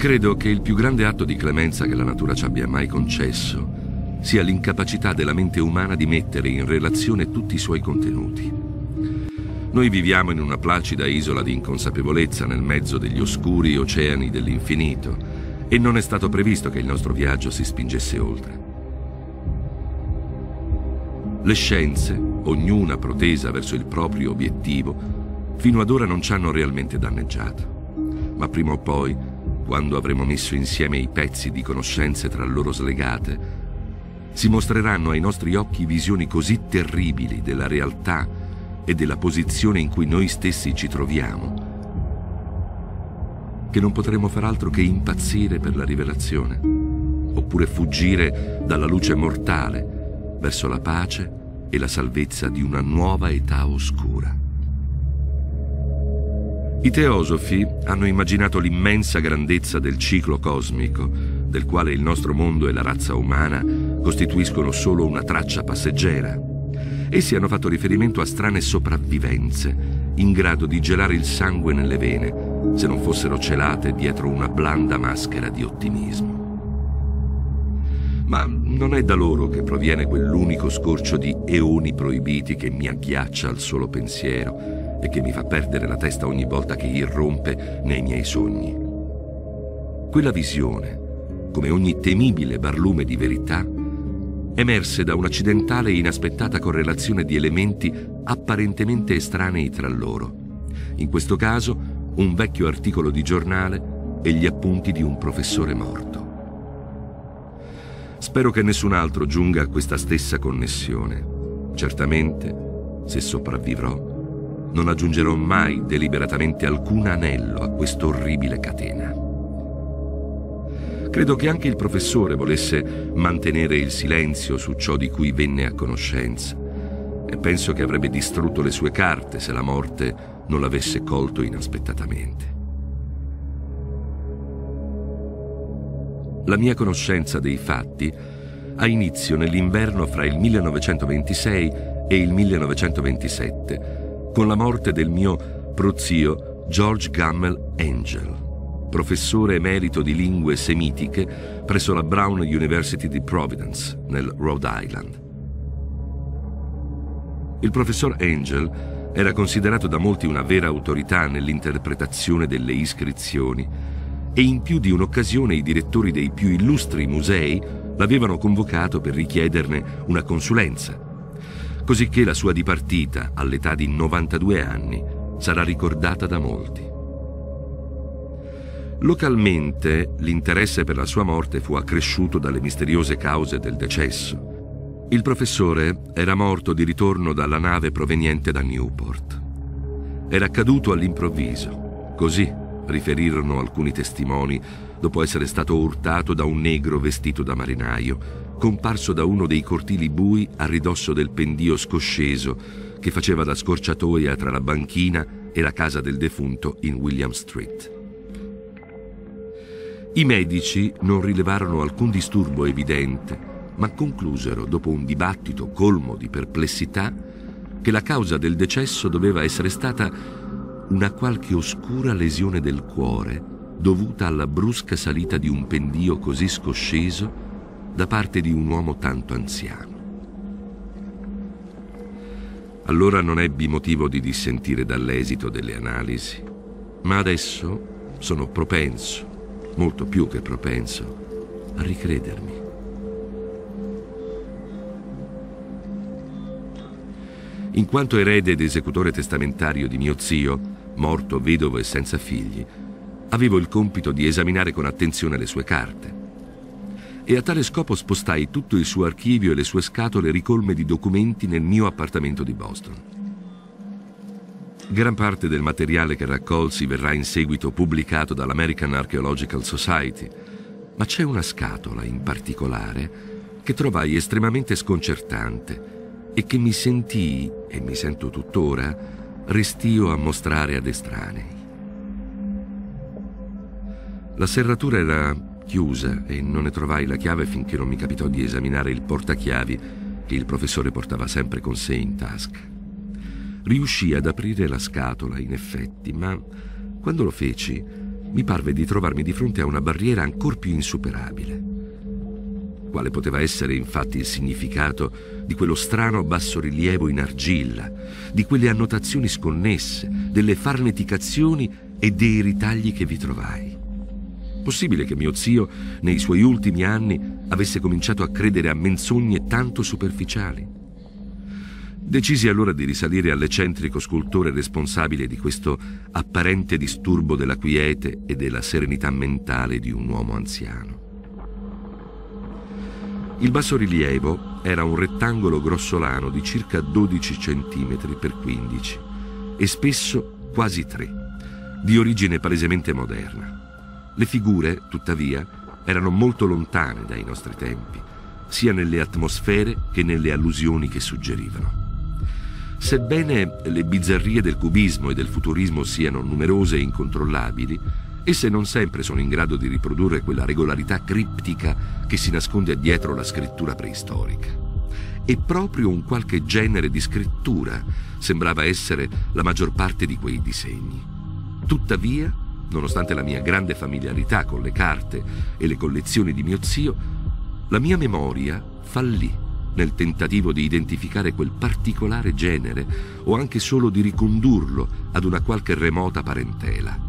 Credo che il più grande atto di clemenza che la natura ci abbia mai concesso sia l'incapacità della mente umana di mettere in relazione tutti i suoi contenuti. Noi viviamo in una placida isola di inconsapevolezza nel mezzo degli oscuri oceani dell'infinito e non è stato previsto che il nostro viaggio si spingesse oltre. Le scienze, ognuna protesa verso il proprio obiettivo, fino ad ora non ci hanno realmente danneggiato. Ma prima o poi, quando avremo messo insieme i pezzi di conoscenze tra loro slegate, si mostreranno ai nostri occhi visioni così terribili della realtà e della posizione in cui noi stessi ci troviamo, che non potremo far altro che impazzire per la rivelazione, oppure fuggire dalla luce mortale verso la pace e la salvezza di una nuova età oscura. I teosofi hanno immaginato l'immensa grandezza del ciclo cosmico, del quale il nostro mondo e la razza umana costituiscono solo una traccia passeggera. Essi hanno fatto riferimento a strane sopravvivenze, in grado di gelare il sangue nelle vene, se non fossero celate dietro una blanda maschera di ottimismo. Ma non è da loro che proviene quell'unico scorcio di eoni proibiti che mi agghiaccia al solo pensiero e che mi fa perdere la testa ogni volta che irrompe nei miei sogni. Quella visione, come ogni temibile barlume di verità, emerse da un'accidentale e inaspettata correlazione di elementi apparentemente estranei tra loro. In questo caso, un vecchio articolo di giornale e gli appunti di un professore morto. Spero che nessun altro giunga a questa stessa connessione. Certamente, se sopravvivrò, non aggiungerò mai deliberatamente alcun anello a quest'orribile catena. Credo che anche il professore volesse mantenere il silenzio su ciò di cui venne a conoscenza e penso che avrebbe distrutto le sue carte se la morte non l'avesse colto inaspettatamente. La mia conoscenza dei fatti ha inizio nell'inverno fra il 1926 e il 1927 con la morte del mio prozio George Gammel Angel, professore emerito di lingue semitiche presso la Brown University di Providence, nel Rhode Island. Il professor Angel era considerato da molti una vera autorità nell'interpretazione delle iscrizioni e in più di un'occasione i direttori dei più illustri musei l'avevano convocato per richiederne una consulenza cosicché la sua dipartita all'età di 92 anni sarà ricordata da molti. Localmente l'interesse per la sua morte fu accresciuto dalle misteriose cause del decesso. Il professore era morto di ritorno dalla nave proveniente da Newport. Era accaduto all'improvviso, così riferirono alcuni testimoni dopo essere stato urtato da un negro vestito da marinaio comparso da uno dei cortili bui a ridosso del pendio scosceso che faceva da scorciatoia tra la banchina e la casa del defunto in William Street. I medici non rilevarono alcun disturbo evidente, ma conclusero, dopo un dibattito colmo di perplessità, che la causa del decesso doveva essere stata una qualche oscura lesione del cuore dovuta alla brusca salita di un pendio così scosceso da parte di un uomo tanto anziano. Allora non ebbi motivo di dissentire dall'esito delle analisi, ma adesso sono propenso, molto più che propenso, a ricredermi. In quanto erede ed esecutore testamentario di mio zio, morto vedovo e senza figli, avevo il compito di esaminare con attenzione le sue carte e a tale scopo spostai tutto il suo archivio e le sue scatole ricolme di documenti nel mio appartamento di Boston. Gran parte del materiale che raccolsi verrà in seguito pubblicato dall'American Archaeological Society, ma c'è una scatola in particolare che trovai estremamente sconcertante e che mi sentii, e mi sento tuttora, restio a mostrare ad estranei. La serratura era chiusa e non ne trovai la chiave finché non mi capitò di esaminare il portachiavi che il professore portava sempre con sé in tasca. Riuscii ad aprire la scatola, in effetti, ma quando lo feci mi parve di trovarmi di fronte a una barriera ancor più insuperabile. Quale poteva essere infatti il significato di quello strano bassorilievo in argilla, di quelle annotazioni sconnesse, delle farneticazioni e dei ritagli che vi trovai? Possibile che mio zio, nei suoi ultimi anni, avesse cominciato a credere a menzogne tanto superficiali? Decisi allora di risalire all'eccentrico scultore responsabile di questo apparente disturbo della quiete e della serenità mentale di un uomo anziano. Il bassorilievo era un rettangolo grossolano di circa 12 cm per 15 e spesso quasi 3, di origine palesemente moderna. Le figure, tuttavia, erano molto lontane dai nostri tempi, sia nelle atmosfere che nelle allusioni che suggerivano. Sebbene le bizzarrie del cubismo e del futurismo siano numerose e incontrollabili, esse non sempre sono in grado di riprodurre quella regolarità criptica che si nasconde dietro la scrittura preistorica. E proprio un qualche genere di scrittura sembrava essere la maggior parte di quei disegni. Tuttavia, nonostante la mia grande familiarità con le carte e le collezioni di mio zio, la mia memoria fallì nel tentativo di identificare quel particolare genere o anche solo di ricondurlo ad una qualche remota parentela.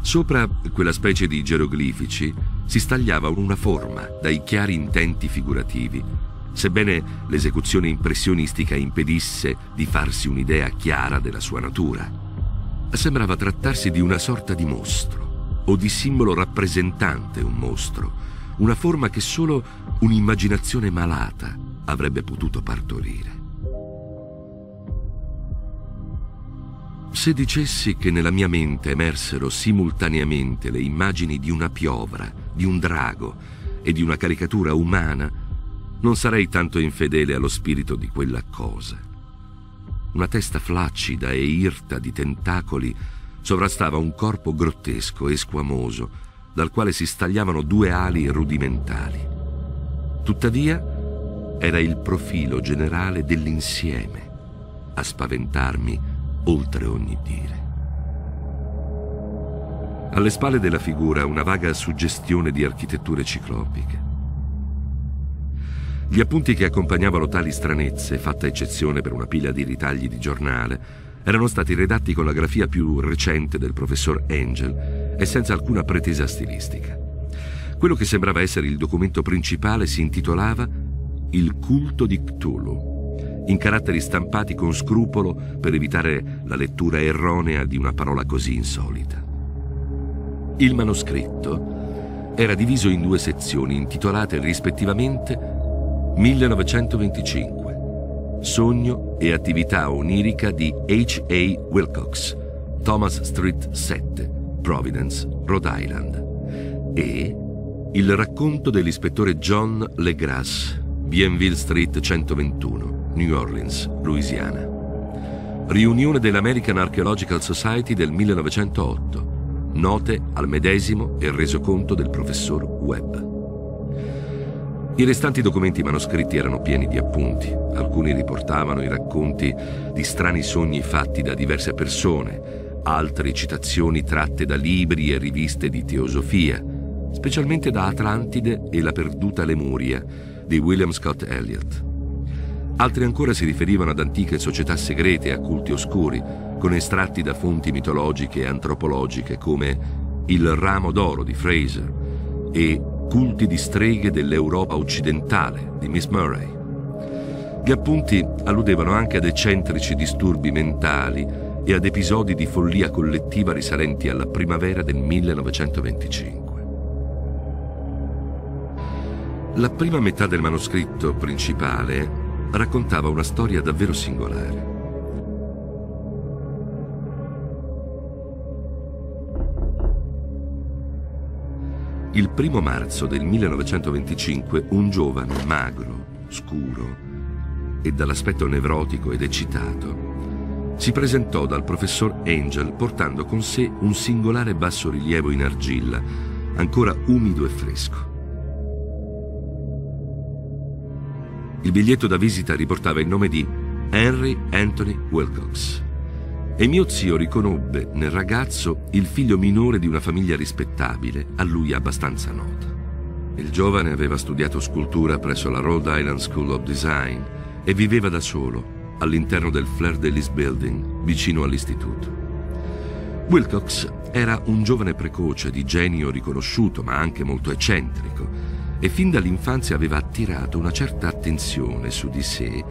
Sopra quella specie di geroglifici si stagliava una forma dai chiari intenti figurativi, sebbene l'esecuzione impressionistica impedisse di farsi un'idea chiara della sua natura. Sembrava trattarsi di una sorta di mostro o di simbolo rappresentante un mostro, una forma che solo un'immaginazione malata avrebbe potuto partorire. Se dicessi che nella mia mente emersero simultaneamente le immagini di una piovra, di un drago e di una caricatura umana, non sarei tanto infedele allo spirito di quella cosa. Una testa flaccida e irta di tentacoli sovrastava un corpo grottesco e squamoso, dal quale si stagliavano due ali rudimentali. Tuttavia, era il profilo generale dell'insieme a spaventarmi oltre ogni dire. Alle spalle della figura una vaga suggestione di architetture ciclopiche. Gli appunti che accompagnavano tali stranezze, fatta eccezione per una pila di ritagli di giornale, erano stati redatti con la grafia più recente del professor Angel e senza alcuna pretesa stilistica. Quello che sembrava essere il documento principale si intitolava Il culto di Cthulhu, in caratteri stampati con scrupolo per evitare la lettura erronea di una parola così insolita. Il manoscritto era diviso in due sezioni intitolate rispettivamente 1925 Sogno e attività onirica di H.A. Wilcox, Thomas Street 7, Providence, Rhode Island, e Il racconto dell'ispettore John Legras, Bienville Street 121, New Orleans, Louisiana. Riunione dell'American Archaeological Society del 1908. Note al medesimo e resoconto del professor Webb. I restanti documenti manoscritti erano pieni di appunti. Alcuni riportavano i racconti di strani sogni fatti da diverse persone, altre citazioni tratte da libri e riviste di teosofia, specialmente da Atlantide e la perduta Lemuria di William Scott Elliott. Altri ancora si riferivano ad antiche società segrete e a culti oscuri, con estratti da fonti mitologiche e antropologiche come Il ramo d'oro di Fraser e Culti di streghe dell'Europa occidentale di Miss Murray. Gli appunti alludevano anche ad eccentrici disturbi mentali e ad episodi di follia collettiva risalenti alla primavera del 1925. La prima metà del manoscritto principale raccontava una storia davvero singolare. Il primo marzo del 1925 un giovane magro, scuro e dall'aspetto nevrotico ed eccitato si presentò dal professor Angel portando con sé un singolare bassorilievo in argilla, ancora umido e fresco. Il biglietto da visita riportava il nome di Henry Anthony Wilcox E mio zio riconobbe nel ragazzo il figlio minore di una famiglia rispettabile, a lui abbastanza nota. Il giovane aveva studiato scultura presso la Rhode Island School of Design e viveva da solo all'interno del Fleur de Lis Building, vicino all'istituto. Wilcox era un giovane precoce di genio riconosciuto, ma anche molto eccentrico, e fin dall'infanzia aveva attirato una certa attenzione su di sé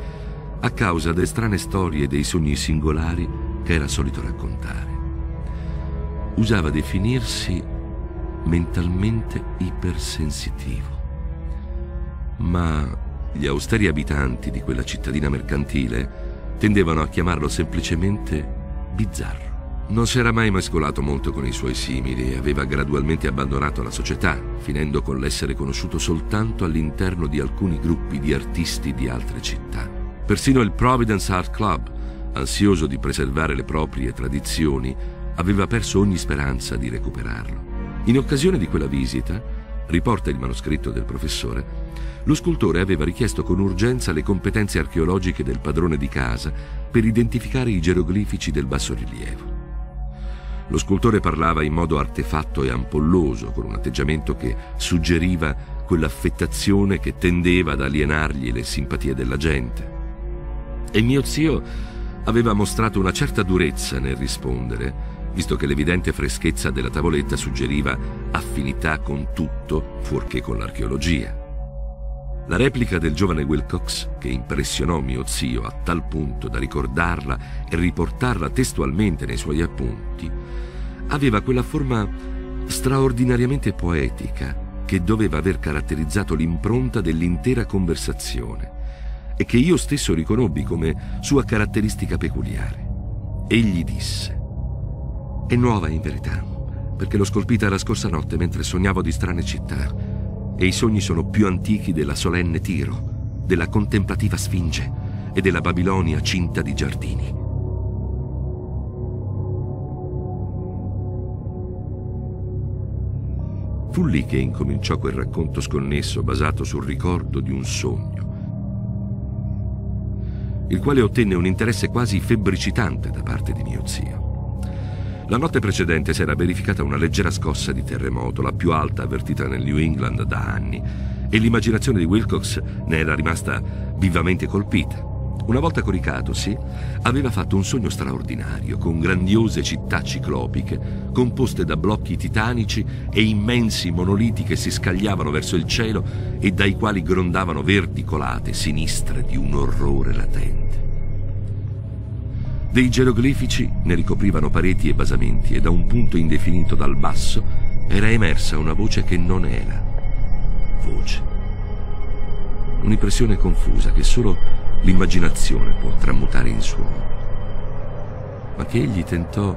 a causa delle strane storie e dei sogni singolari che era solito raccontare. Usava definirsi mentalmente ipersensitivo. Ma gli austeri abitanti di quella cittadina mercantile tendevano a chiamarlo semplicemente bizzarro. Non si era mai mescolato molto con i suoi simili e aveva gradualmente abbandonato la società, finendo con l'essere conosciuto soltanto all'interno di alcuni gruppi di artisti di altre città. Persino il Providence Art Club, ansioso di preservare le proprie tradizioni, aveva perso ogni speranza di recuperarlo. In occasione di quella visita, riporta il manoscritto del professore, lo scultore aveva richiesto con urgenza le competenze archeologiche del padrone di casa per identificare i geroglifici del bassorilievo. Lo scultore parlava in modo artefatto e ampolloso, con un atteggiamento che suggeriva quell'affettazione che tendeva ad alienargli le simpatie della gente. E mio zio aveva mostrato una certa durezza nel rispondere, visto che l'evidente freschezza della tavoletta suggeriva affinità con tutto fuorché con l'archeologia. La replica del giovane Wilcox, che impressionò mio zio a tal punto da ricordarla e riportarla testualmente nei suoi appunti, aveva quella forma straordinariamente poetica che doveva aver caratterizzato l'impronta dell'intera conversazione e che io stesso riconobbi come sua caratteristica peculiare. Egli disse è nuova in verità, perché l'ho scolpita la scorsa notte mentre sognavo di strane città. E i sogni sono più antichi della solenne Tiro, della contemplativa Sfinge e della Babilonia cinta di giardini. Fu lì che incominciò quel racconto sconnesso basato sul ricordo di un sogno, il quale ottenne un interesse quasi febbricitante da parte di mio zio. La notte precedente si era verificata una leggera scossa di terremoto, la più alta avvertita nel New England da anni, e l'immaginazione di Wilcox ne era rimasta vivamente colpita. Una volta coricatosi, aveva fatto un sogno straordinario, con grandiose città ciclopiche, composte da blocchi titanici e immensi monoliti che si scagliavano verso il cielo e dai quali grondavano verdi colate sinistre di un orrore latente. Dei geroglifici ne ricoprivano pareti e basamenti e da un punto indefinito dal basso era emersa una voce che non era voce. Un'impressione confusa che solo l'immaginazione può tramutare in suono, ma che egli tentò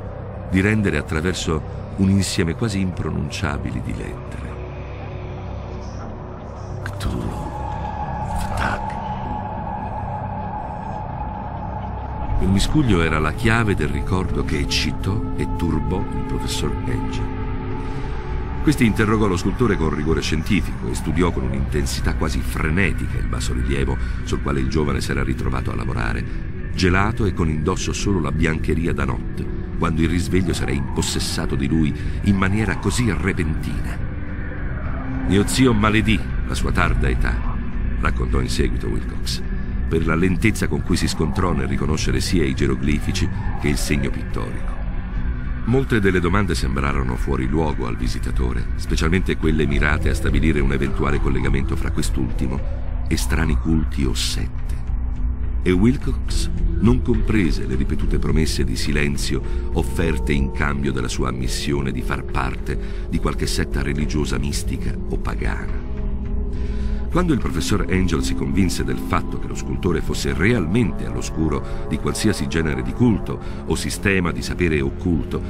di rendere attraverso un insieme quasi impronunciabili di lettere. Cthulhu. Il miscuglio era la chiave del ricordo che eccitò e turbò il professor Edge. Questi interrogò lo scultore con rigore scientifico e studiò con un'intensità quasi frenetica il bassorilievo sul quale il giovane si era ritrovato a lavorare, gelato e con indosso solo la biancheria da notte, quando il risveglio s'era impossessato di lui in maniera così repentina. Mio zio maledì la sua tarda età, raccontò in seguito Wilcox per la lentezza con cui si scontrò nel riconoscere sia i geroglifici che il segno pittorico. Molte delle domande sembrarono fuori luogo al visitatore, specialmente quelle mirate a stabilire un eventuale collegamento fra quest'ultimo e strani culti o sette. E Wilcox non comprese le ripetute promesse di silenzio offerte in cambio della sua ammissione di far parte di qualche setta religiosa mistica o pagana. Quando il professor Angel si convinse del fatto che lo scultore fosse realmente all'oscuro di qualsiasi genere di culto o sistema di sapere occulto,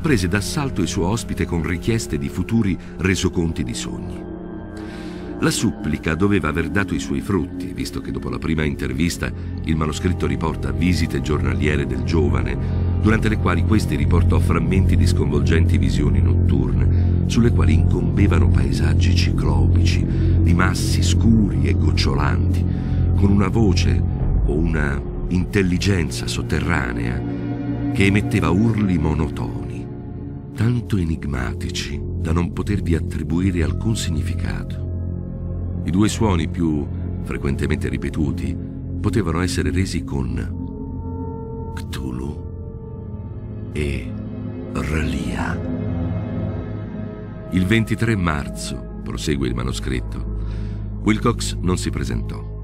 prese d'assalto il suo ospite con richieste di futuri resoconti di sogni. La supplica doveva aver dato i suoi frutti, visto che dopo la prima intervista il manoscritto riporta visite giornaliere del giovane, durante le quali questi riportò frammenti di sconvolgenti visioni notturne sulle quali incombevano paesaggi ciclopici, di massi scuri e gocciolanti, con una voce o una intelligenza sotterranea che emetteva urli monotoni, tanto enigmatici da non potervi attribuire alcun significato. I due suoni più frequentemente ripetuti potevano essere resi con Cthulhu e Ralia. Il 23 marzo, prosegue il manoscritto, Wilcox non si presentò.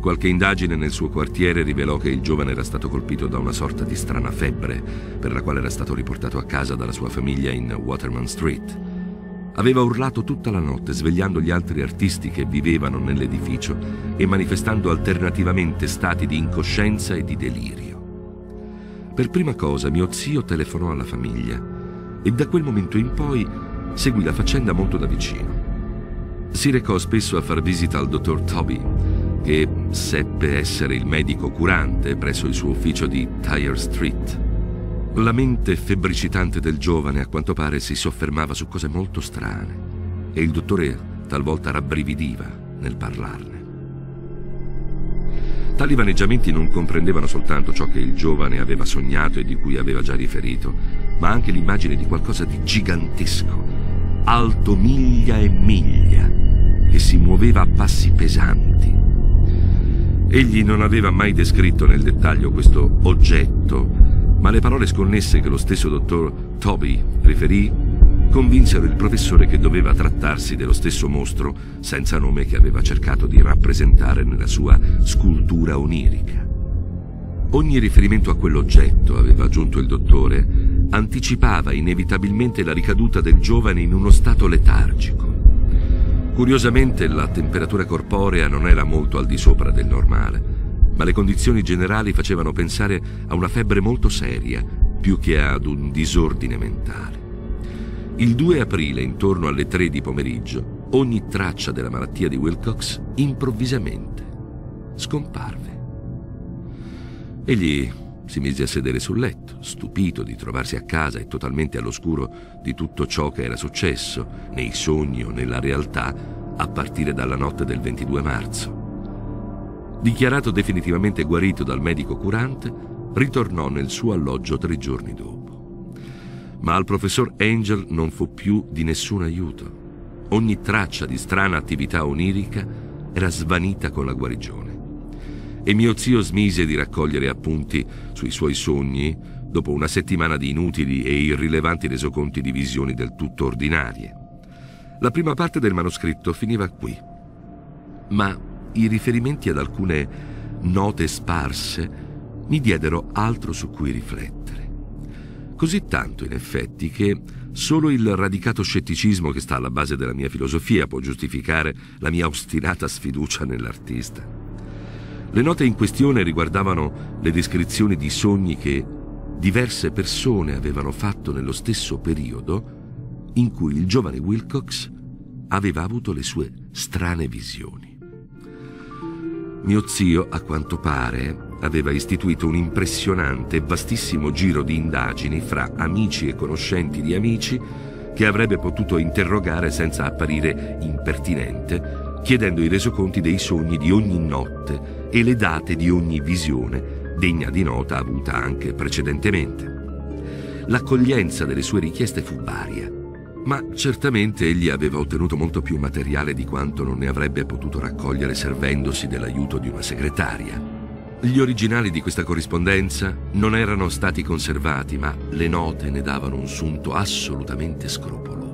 Qualche indagine nel suo quartiere rivelò che il giovane era stato colpito da una sorta di strana febbre, per la quale era stato riportato a casa dalla sua famiglia in Waterman Street. Aveva urlato tutta la notte, svegliando gli altri artisti che vivevano nell'edificio e manifestando alternativamente stati di incoscienza e di delirio. Per prima cosa mio zio telefonò alla famiglia e da quel momento in poi seguì la faccenda molto da vicino. Si recò spesso a far visita al dottor Toby, che seppe essere il medico curante presso il suo ufficio di Tyre Street. La mente febbricitante del giovane a quanto pare si soffermava su cose molto strane e il dottore talvolta rabbrividiva nel parlarne. Tali vaneggiamenti non comprendevano soltanto ciò che il giovane aveva sognato e di cui aveva già riferito, ma anche l'immagine di qualcosa di gigantesco, alto miglia e miglia, che si muoveva a passi pesanti Egli non aveva mai descritto nel dettaglio questo oggetto, ma le parole sconnesse che lo stesso dottor Toby riferì convinsero il professore che doveva trattarsi dello stesso mostro senza nome che aveva cercato di rappresentare nella sua scultura onirica. Ogni riferimento a quell'oggetto, aveva aggiunto il dottore, anticipava inevitabilmente la ricaduta del giovane in uno stato letargico. Curiosamente la temperatura corporea non era molto al di sopra del normale, ma le condizioni generali facevano pensare a una febbre molto seria, più che ad un disordine mentale. Il 2 aprile, intorno alle 3 di pomeriggio, ogni traccia della malattia di Wilcox improvvisamente scomparve. Egli si mise a sedere sul letto, stupito di trovarsi a casa e totalmente all'oscuro di tutto ciò che era successo, nei sogni o nella realtà, a partire dalla notte del 22 marzo. Dichiarato definitivamente guarito dal medico curante, ritornò nel suo alloggio tre giorni dopo. Ma al professor Angel non fu più di nessun aiuto. Ogni traccia di strana attività onirica era svanita con la guarigione e mio zio smise di raccogliere appunti sui suoi sogni dopo una settimana di inutili e irrilevanti resoconti di visioni del tutto ordinarie. La prima parte del manoscritto finiva qui, ma i riferimenti ad alcune note sparse mi diedero altro su cui riflettere. Così tanto, in effetti, che solo il radicato scetticismo che sta alla base della mia filosofia può giustificare la mia ostinata sfiducia nell'artista. Le note in questione riguardavano le descrizioni di sogni che diverse persone avevano fatto nello stesso periodo in cui il giovane Wilcox aveva avuto le sue strane visioni. Mio zio, a quanto pare, aveva istituito un impressionante e vastissimo giro di indagini fra amici e conoscenti di amici che avrebbe potuto interrogare senza apparire impertinente chiedendo i resoconti dei sogni di ogni notte e le date di ogni visione, degna di nota avuta anche precedentemente. L'accoglienza delle sue richieste fu varia, ma certamente egli aveva ottenuto molto più materiale di quanto non ne avrebbe potuto raccogliere servendosi dell'aiuto di una segretaria. Gli originali di questa corrispondenza non erano stati conservati, ma le note ne davano un sunto assolutamente scrupoloso.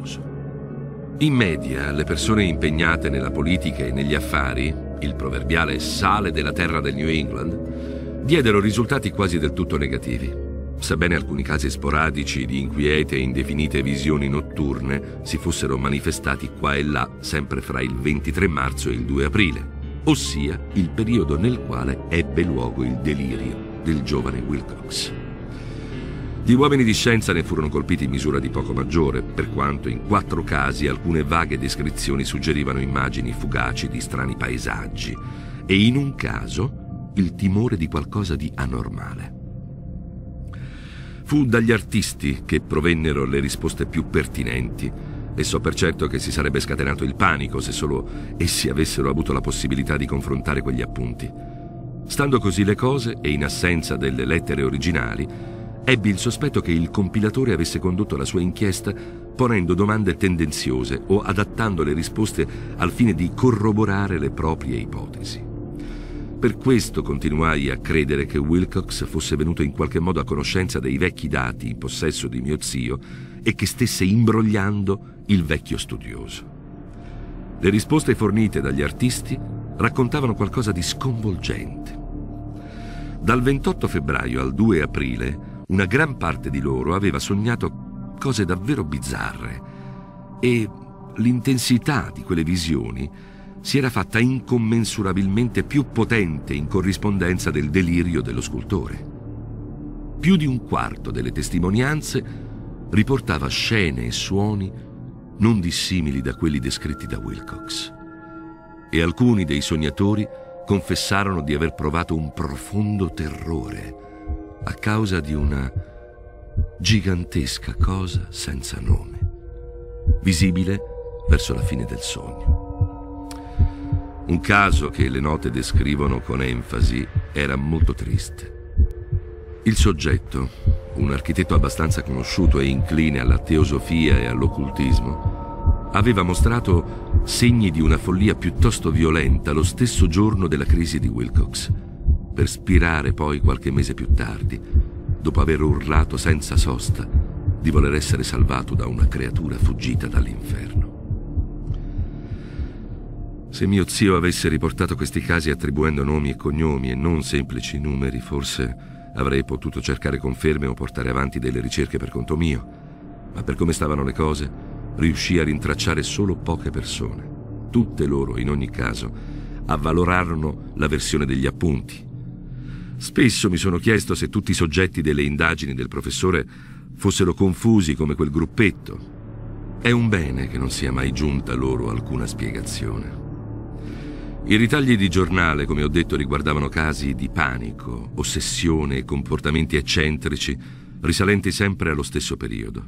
In media, le persone impegnate nella politica e negli affari, il proverbiale sale della terra del New England, diedero risultati quasi del tutto negativi. Sebbene alcuni casi sporadici di inquiete e indefinite visioni notturne si fossero manifestati qua e là sempre fra il 23 marzo e il 2 aprile, ossia il periodo nel quale ebbe luogo il delirio del giovane Wilcox. Gli uomini di scienza ne furono colpiti in misura di poco maggiore, per quanto in quattro casi alcune vaghe descrizioni suggerivano immagini fugaci di strani paesaggi e in un caso il timore di qualcosa di anormale. Fu dagli artisti che provennero le risposte più pertinenti e so per certo che si sarebbe scatenato il panico se solo essi avessero avuto la possibilità di confrontare quegli appunti. Stando così le cose e in assenza delle lettere originali, ebbi il sospetto che il compilatore avesse condotto la sua inchiesta ponendo domande tendenziose o adattando le risposte al fine di corroborare le proprie ipotesi. Per questo continuai a credere che Wilcox fosse venuto in qualche modo a conoscenza dei vecchi dati in possesso di mio zio e che stesse imbrogliando il vecchio studioso. Le risposte fornite dagli artisti raccontavano qualcosa di sconvolgente. Dal 28 febbraio al 2 aprile una gran parte di loro aveva sognato cose davvero bizzarre e l'intensità di quelle visioni si era fatta incommensurabilmente più potente in corrispondenza del delirio dello scultore. Più di un quarto delle testimonianze riportava scene e suoni non dissimili da quelli descritti da Wilcox. E alcuni dei sognatori confessarono di aver provato un profondo terrore a causa di una gigantesca cosa senza nome, visibile verso la fine del sogno. Un caso che le note descrivono con enfasi era molto triste. Il soggetto, un architetto abbastanza conosciuto e incline alla teosofia e all'occultismo, aveva mostrato segni di una follia piuttosto violenta lo stesso giorno della crisi di Wilcox per spirare poi qualche mese più tardi, dopo aver urlato senza sosta di voler essere salvato da una creatura fuggita dall'inferno. Se mio zio avesse riportato questi casi attribuendo nomi e cognomi e non semplici numeri, forse avrei potuto cercare conferme o portare avanti delle ricerche per conto mio, ma per come stavano le cose, riuscì a rintracciare solo poche persone. Tutte loro, in ogni caso, avvalorarono la versione degli appunti, Spesso mi sono chiesto se tutti i soggetti delle indagini del professore fossero confusi come quel gruppetto. È un bene che non sia mai giunta loro alcuna spiegazione. I ritagli di giornale, come ho detto, riguardavano casi di panico, ossessione e comportamenti eccentrici risalenti sempre allo stesso periodo.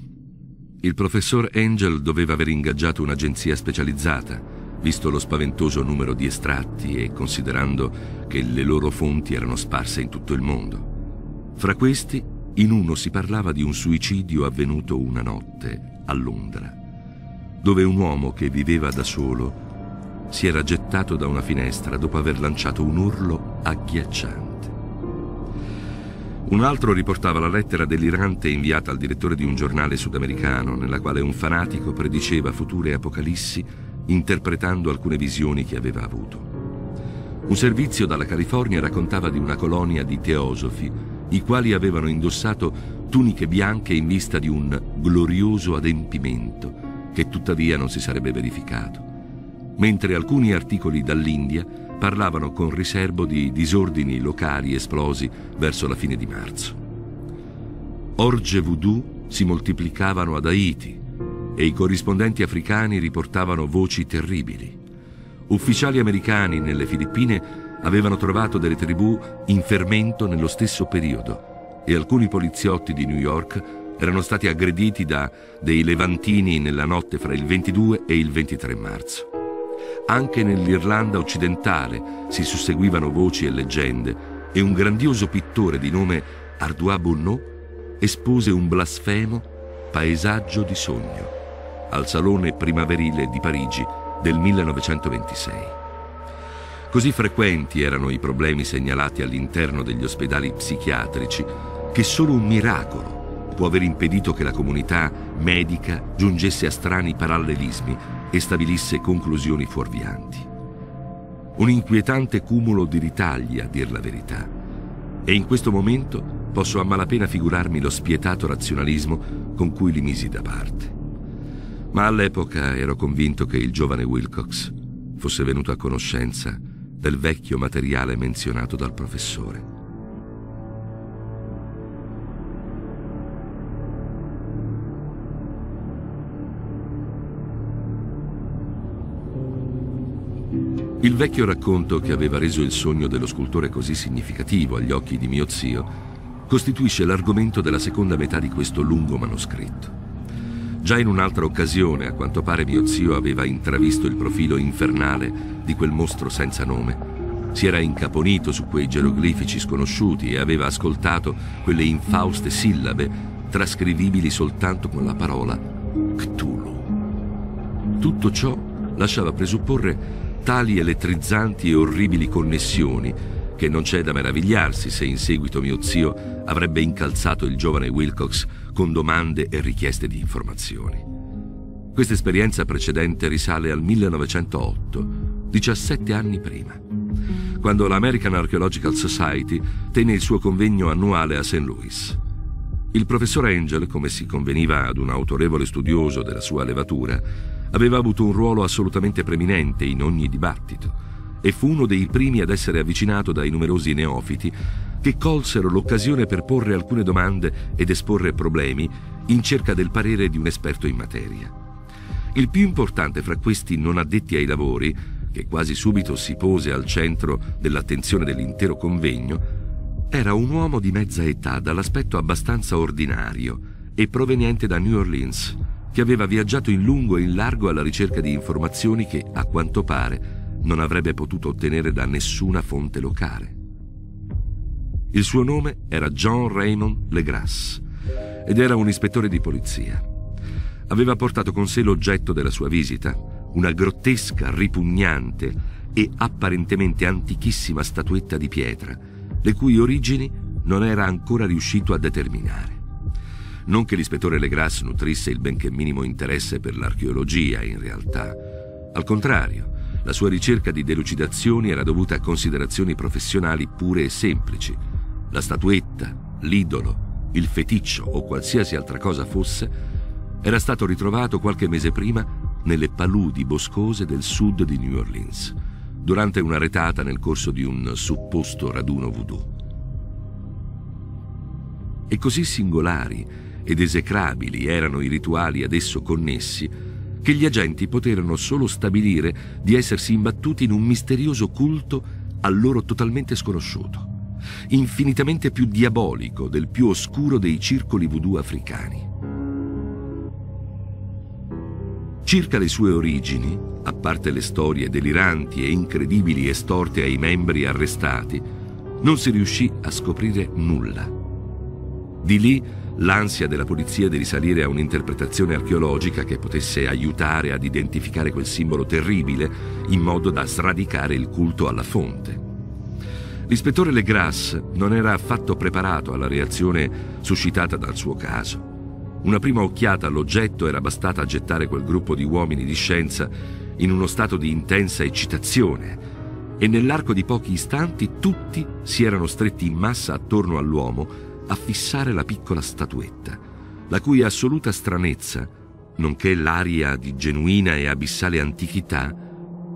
Il professor Angel doveva aver ingaggiato un'agenzia specializzata visto lo spaventoso numero di estratti e considerando che le loro fonti erano sparse in tutto il mondo. Fra questi, in uno si parlava di un suicidio avvenuto una notte a Londra, dove un uomo che viveva da solo si era gettato da una finestra dopo aver lanciato un urlo agghiacciante. Un altro riportava la lettera delirante inviata al direttore di un giornale sudamericano, nella quale un fanatico prediceva future apocalissi interpretando alcune visioni che aveva avuto. Un servizio dalla California raccontava di una colonia di teosofi, i quali avevano indossato tuniche bianche in vista di un glorioso adempimento che tuttavia non si sarebbe verificato, mentre alcuni articoli dall'India parlavano con riservo di disordini locali esplosi verso la fine di marzo. Orge voodoo si moltiplicavano ad Haiti, e i corrispondenti africani riportavano voci terribili. Ufficiali americani nelle Filippine avevano trovato delle tribù in fermento nello stesso periodo e alcuni poliziotti di New York erano stati aggrediti da dei levantini nella notte fra il 22 e il 23 marzo. Anche nell'Irlanda occidentale si susseguivano voci e leggende e un grandioso pittore di nome Ardois Bourneau espose un blasfemo paesaggio di sogno al Salone Primaverile di Parigi del 1926. Così frequenti erano i problemi segnalati all'interno degli ospedali psichiatrici che solo un miracolo può aver impedito che la comunità medica giungesse a strani parallelismi e stabilisse conclusioni fuorvianti. Un inquietante cumulo di ritagli, a dir la verità. E in questo momento posso a malapena figurarmi lo spietato razionalismo con cui li misi da parte ma all'epoca ero convinto che il giovane Wilcox fosse venuto a conoscenza del vecchio materiale menzionato dal professore. Il vecchio racconto che aveva reso il sogno dello scultore così significativo agli occhi di mio zio costituisce l'argomento della seconda metà di questo lungo manoscritto. Già in un'altra occasione, a quanto pare mio zio aveva intravisto il profilo infernale di quel mostro senza nome Si era incaponito su quei geroglifici sconosciuti e aveva ascoltato quelle infauste sillabe trascrivibili soltanto con la parola Cthulhu. Tutto ciò lasciava presupporre tali elettrizzanti e orribili connessioni che non c'è da meravigliarsi se in seguito mio zio avrebbe incalzato il giovane Wilcox con domande e richieste di informazioni. Questa esperienza precedente risale al 1908, 17 anni prima, quando l'American Archaeological Society tenne il suo convegno annuale a St. Louis. Il professor Angel, come si conveniva ad un autorevole studioso della sua levatura, aveva avuto un ruolo assolutamente preminente in ogni dibattito e fu uno dei primi ad essere avvicinato dai numerosi neofiti che colsero l'occasione per porre alcune domande ed esporre problemi in cerca del parere di un esperto in materia. Il più importante fra questi non addetti ai lavori, che quasi subito si pose al centro dell'attenzione dell'intero convegno, era un uomo di mezza età dall'aspetto abbastanza ordinario e proveniente da New Orleans, che aveva viaggiato in lungo e in largo alla ricerca di informazioni che, a quanto pare, non avrebbe potuto ottenere da nessuna fonte locale. Il suo nome era John Raymond Legras ed era un ispettore di polizia. Aveva portato con sé l'oggetto della sua visita, una grottesca, ripugnante e apparentemente antichissima statuetta di pietra, le cui origini non era ancora riuscito a determinare. Non che l'ispettore Legras nutrisse il benché minimo interesse per l'archeologia, in realtà. Al contrario, la sua ricerca di delucidazioni era dovuta a considerazioni professionali pure e semplici. La statuetta, l'idolo, il feticcio o qualsiasi altra cosa fosse, era stato ritrovato qualche mese prima nelle paludi boscose del sud di New Orleans, durante una retata nel corso di un supposto raduno voodoo. E così singolari ed esecrabili erano i rituali ad esso connessi, che gli agenti poterono solo stabilire di essersi imbattuti in un misterioso culto a loro totalmente sconosciuto, infinitamente più diabolico del più oscuro dei circoli voodoo africani. Circa le sue origini, a parte le storie deliranti e incredibili estorte ai membri arrestati, non si riuscì a scoprire nulla. Di lì l'ansia della polizia di risalire a un'interpretazione archeologica che potesse aiutare ad identificare quel simbolo terribile in modo da sradicare il culto alla fonte. L'ispettore Legras non era affatto preparato alla reazione suscitata dal suo caso. Una prima occhiata all'oggetto era bastata a gettare quel gruppo di uomini di scienza in uno stato di intensa eccitazione e nell'arco di pochi istanti tutti si erano stretti in massa attorno all'uomo a fissare la piccola statuetta, la cui assoluta stranezza, nonché l'aria di genuina e abissale antichità,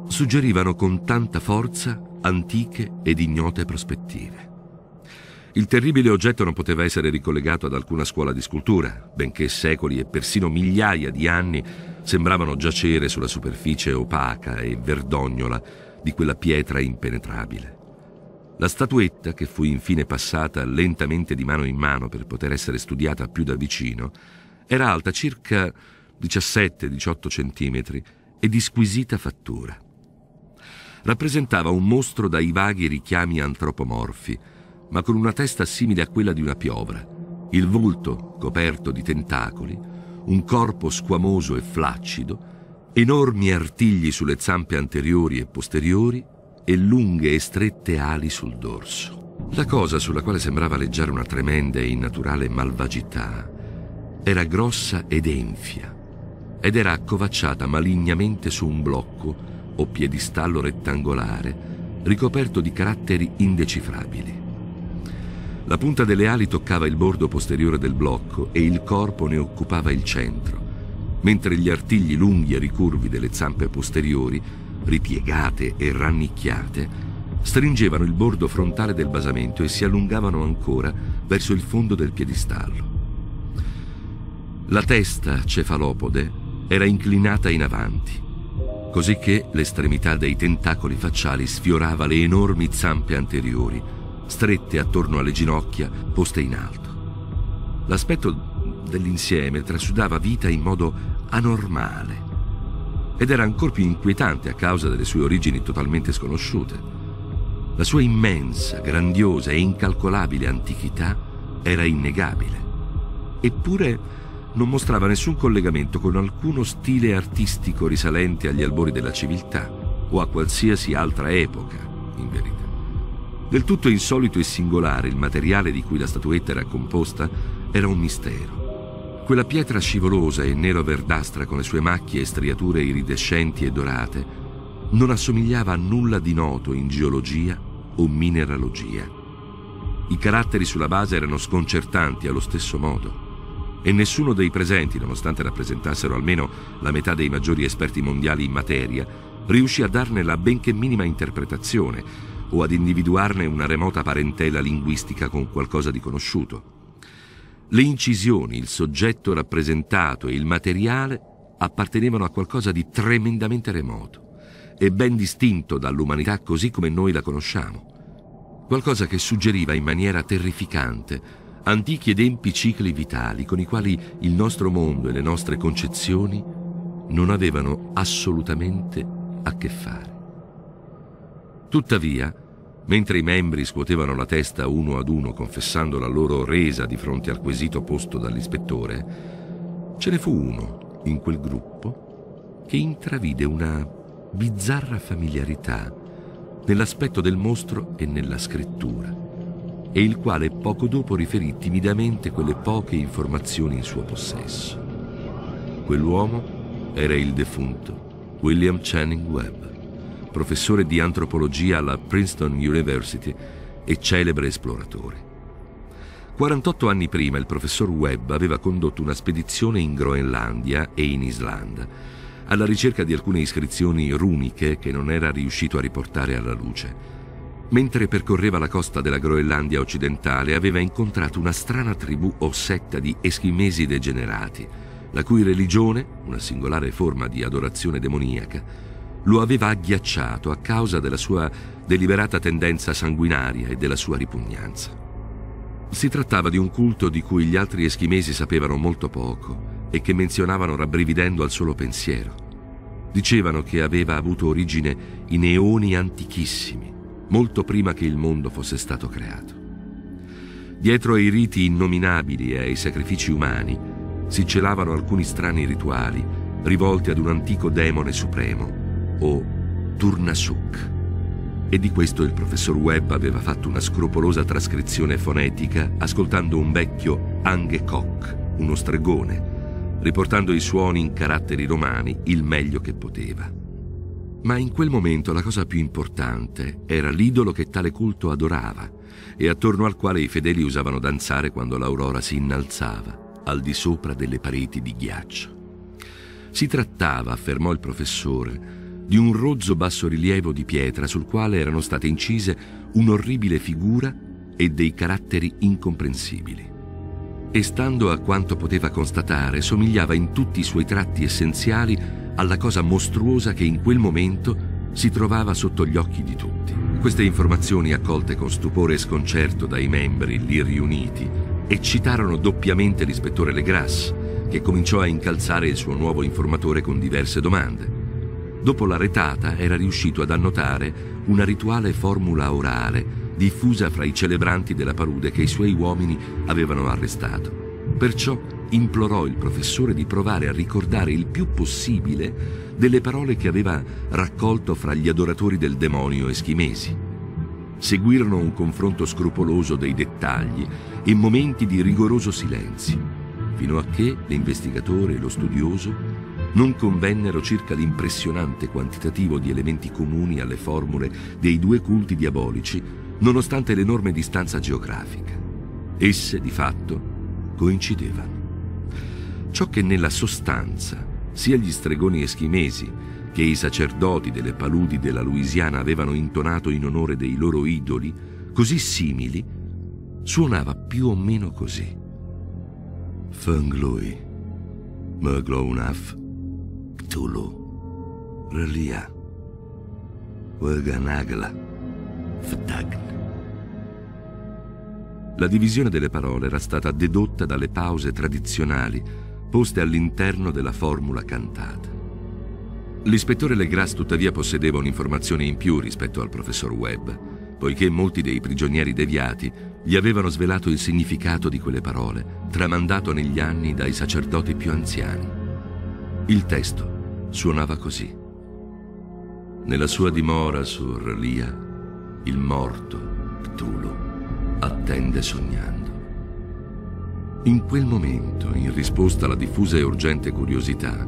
suggerivano con tanta forza antiche ed ignote prospettive. Il terribile oggetto non poteva essere ricollegato ad alcuna scuola di scultura, benché secoli e persino migliaia di anni sembravano giacere sulla superficie opaca e verdognola di quella pietra impenetrabile. La statuetta, che fu infine passata lentamente di mano in mano per poter essere studiata più da vicino, era alta circa 17-18 centimetri e di squisita fattura. Rappresentava un mostro dai vaghi richiami antropomorfi, ma con una testa simile a quella di una piovra, il volto coperto di tentacoli, un corpo squamoso e flaccido, enormi artigli sulle zampe anteriori e posteriori e lunghe e strette ali sul dorso. La cosa sulla quale sembrava leggiare una tremenda e innaturale malvagità era grossa ed enfia ed era accovacciata malignamente su un blocco o piedistallo rettangolare ricoperto di caratteri indecifrabili. La punta delle ali toccava il bordo posteriore del blocco e il corpo ne occupava il centro, mentre gli artigli lunghi e ricurvi delle zampe posteriori ripiegate e rannicchiate, stringevano il bordo frontale del basamento e si allungavano ancora verso il fondo del piedistallo. La testa cefalopode era inclinata in avanti, così che l'estremità dei tentacoli facciali sfiorava le enormi zampe anteriori, strette attorno alle ginocchia, poste in alto. L'aspetto dell'insieme trasudava vita in modo anormale, ed era ancora più inquietante a causa delle sue origini totalmente sconosciute. La sua immensa, grandiosa e incalcolabile antichità era innegabile. Eppure non mostrava nessun collegamento con alcuno stile artistico risalente agli albori della civiltà o a qualsiasi altra epoca, in verità. Del tutto insolito e singolare il materiale di cui la statuetta era composta era un mistero. Quella pietra scivolosa e nero-verdastra con le sue macchie e striature iridescenti e dorate non assomigliava a nulla di noto in geologia o mineralogia. I caratteri sulla base erano sconcertanti allo stesso modo e nessuno dei presenti, nonostante rappresentassero almeno la metà dei maggiori esperti mondiali in materia, riuscì a darne la benché minima interpretazione o ad individuarne una remota parentela linguistica con qualcosa di conosciuto. Le incisioni, il soggetto rappresentato e il materiale appartenevano a qualcosa di tremendamente remoto e ben distinto dall'umanità così come noi la conosciamo. Qualcosa che suggeriva in maniera terrificante antichi ed empi cicli vitali con i quali il nostro mondo e le nostre concezioni non avevano assolutamente a che fare. Tuttavia, mentre i membri scuotevano la testa uno ad uno confessando la loro resa di fronte al quesito posto dall'ispettore, ce ne fu uno in quel gruppo che intravide una bizzarra familiarità nell'aspetto del mostro e nella scrittura, e il quale poco dopo riferì timidamente quelle poche informazioni in suo possesso. Quell'uomo era il defunto William Channing Webb, professore di antropologia alla Princeton University e celebre esploratore. 48 anni prima il professor Webb aveva condotto una spedizione in Groenlandia e in Islanda, alla ricerca di alcune iscrizioni runiche che non era riuscito a riportare alla luce. Mentre percorreva la costa della Groenlandia occidentale aveva incontrato una strana tribù o setta di eschimesi degenerati, la cui religione, una singolare forma di adorazione demoniaca, lo aveva agghiacciato a causa della sua deliberata tendenza sanguinaria e della sua ripugnanza. Si trattava di un culto di cui gli altri eschimesi sapevano molto poco e che menzionavano rabbrividendo al solo pensiero. Dicevano che aveva avuto origine in eoni antichissimi molto prima che il mondo fosse stato creato. Dietro ai riti innominabili e ai sacrifici umani si celavano alcuni strani rituali rivolti ad un antico demone supremo, o Turnasuk. E di questo il professor Webb aveva fatto una scrupolosa trascrizione fonetica ascoltando un vecchio Angekok, uno stregone, riportando i suoni in caratteri romani il meglio che poteva. Ma in quel momento la cosa più importante era l'idolo che tale culto adorava e attorno al quale i fedeli usavano danzare quando l'aurora si innalzava al di sopra delle pareti di ghiaccio. Si trattava, affermò il professore, di un rozzo bassorilievo di pietra sul quale erano state incise un'orribile figura e dei caratteri incomprensibili. E stando a quanto poteva constatare, somigliava in tutti i suoi tratti essenziali alla cosa mostruosa che in quel momento si trovava sotto gli occhi di tutti. Queste informazioni, accolte con stupore e sconcerto dai membri lì riuniti, eccitarono doppiamente l'ispettore Legras, che cominciò a incalzare il suo nuovo informatore con diverse domande. Dopo la retata era riuscito ad annotare una rituale formula orale diffusa fra i celebranti della palude che i suoi uomini avevano arrestato. Perciò implorò il professore di provare a ricordare il più possibile delle parole che aveva raccolto fra gli adoratori del demonio eschimesi. Seguirono un confronto scrupoloso dei dettagli e momenti di rigoroso silenzio, fino a che l'investigatore e lo studioso non convennero circa l'impressionante quantitativo di elementi comuni alle formule dei due culti diabolici, nonostante l'enorme distanza geografica. Esse, di fatto, coincidevano. Ciò che nella sostanza sia gli stregoni eschimesi che i sacerdoti delle paludi della Louisiana avevano intonato in onore dei loro idoli, così simili, suonava più o meno così. Fenglui, Möglounaf, Cthulhu, Relia, Weganagla, Ftagn. La divisione delle parole era stata dedotta dalle pause tradizionali poste all'interno della formula cantata. L'ispettore Legras tuttavia possedeva un'informazione in più rispetto al professor Webb, poiché molti dei prigionieri deviati gli avevano svelato il significato di quelle parole, tramandato negli anni dai sacerdoti più anziani. Il testo suonava così. Nella sua dimora su Relia, il morto, Cthulhu, attende sognando. In quel momento, in risposta alla diffusa e urgente curiosità,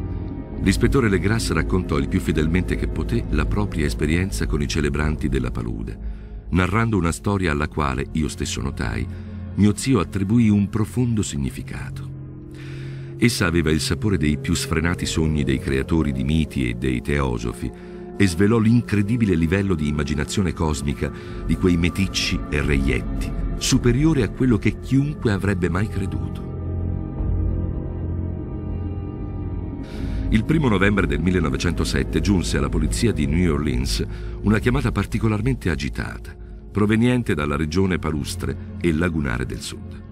l'ispettore Legras raccontò il più fedelmente che poté la propria esperienza con i celebranti della palude, narrando una storia alla quale, io stesso notai, mio zio attribuì un profondo significato. Essa aveva il sapore dei più sfrenati sogni dei creatori di miti e dei teosofi e svelò l'incredibile livello di immaginazione cosmica di quei meticci e reietti, superiore a quello che chiunque avrebbe mai creduto. Il primo novembre del 1907 giunse alla polizia di New Orleans una chiamata particolarmente agitata, proveniente dalla regione palustre e lagunare del sud.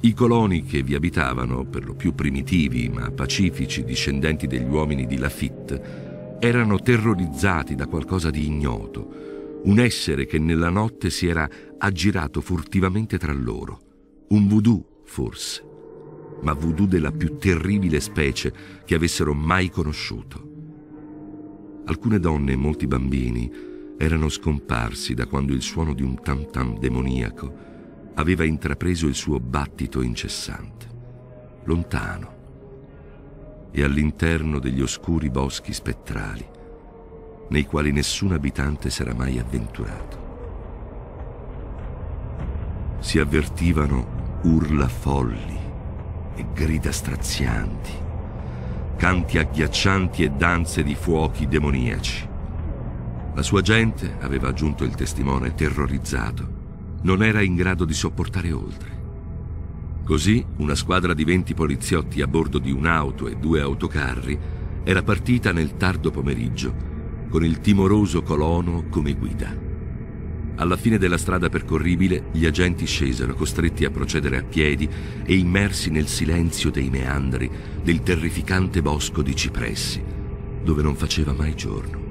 I coloni che vi abitavano, per lo più primitivi ma pacifici discendenti degli uomini di Lafitte, erano terrorizzati da qualcosa di ignoto, un essere che nella notte si era aggirato furtivamente tra loro, un voodoo forse ma voodoo della più terribile specie che avessero mai conosciuto. Alcune donne e molti bambini erano scomparsi da quando il suono di un tam tam demoniaco aveva intrapreso il suo battito incessante, lontano e all'interno degli oscuri boschi spettrali, nei quali nessun abitante s'era mai avventurato. Si avvertivano urla folli, e grida strazianti, canti agghiaccianti e danze di fuochi demoniaci. La sua gente, aveva aggiunto il testimone terrorizzato, non era in grado di sopportare oltre. Così una squadra di 20 poliziotti a bordo di un'auto e due autocarri era partita nel tardo pomeriggio con il timoroso colono come guida. Alla fine della strada percorribile gli agenti scesero, costretti a procedere a piedi e immersi nel silenzio dei meandri del terrificante bosco di cipressi, dove non faceva mai giorno.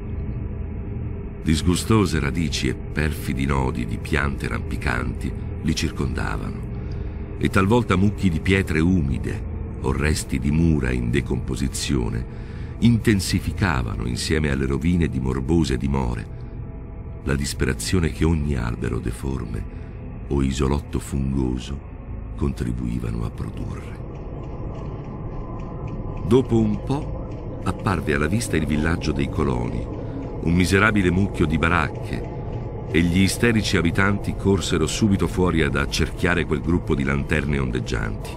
Disgustose radici e perfidi nodi di piante rampicanti li circondavano e talvolta mucchi di pietre umide o resti di mura in decomposizione intensificavano insieme alle rovine di morbose dimore la disperazione che ogni albero deforme o isolotto fungoso contribuivano a produrre. Dopo un po' apparve alla vista il villaggio dei coloni, un miserabile mucchio di baracche, e gli isterici abitanti corsero subito fuori ad accerchiare quel gruppo di lanterne ondeggianti.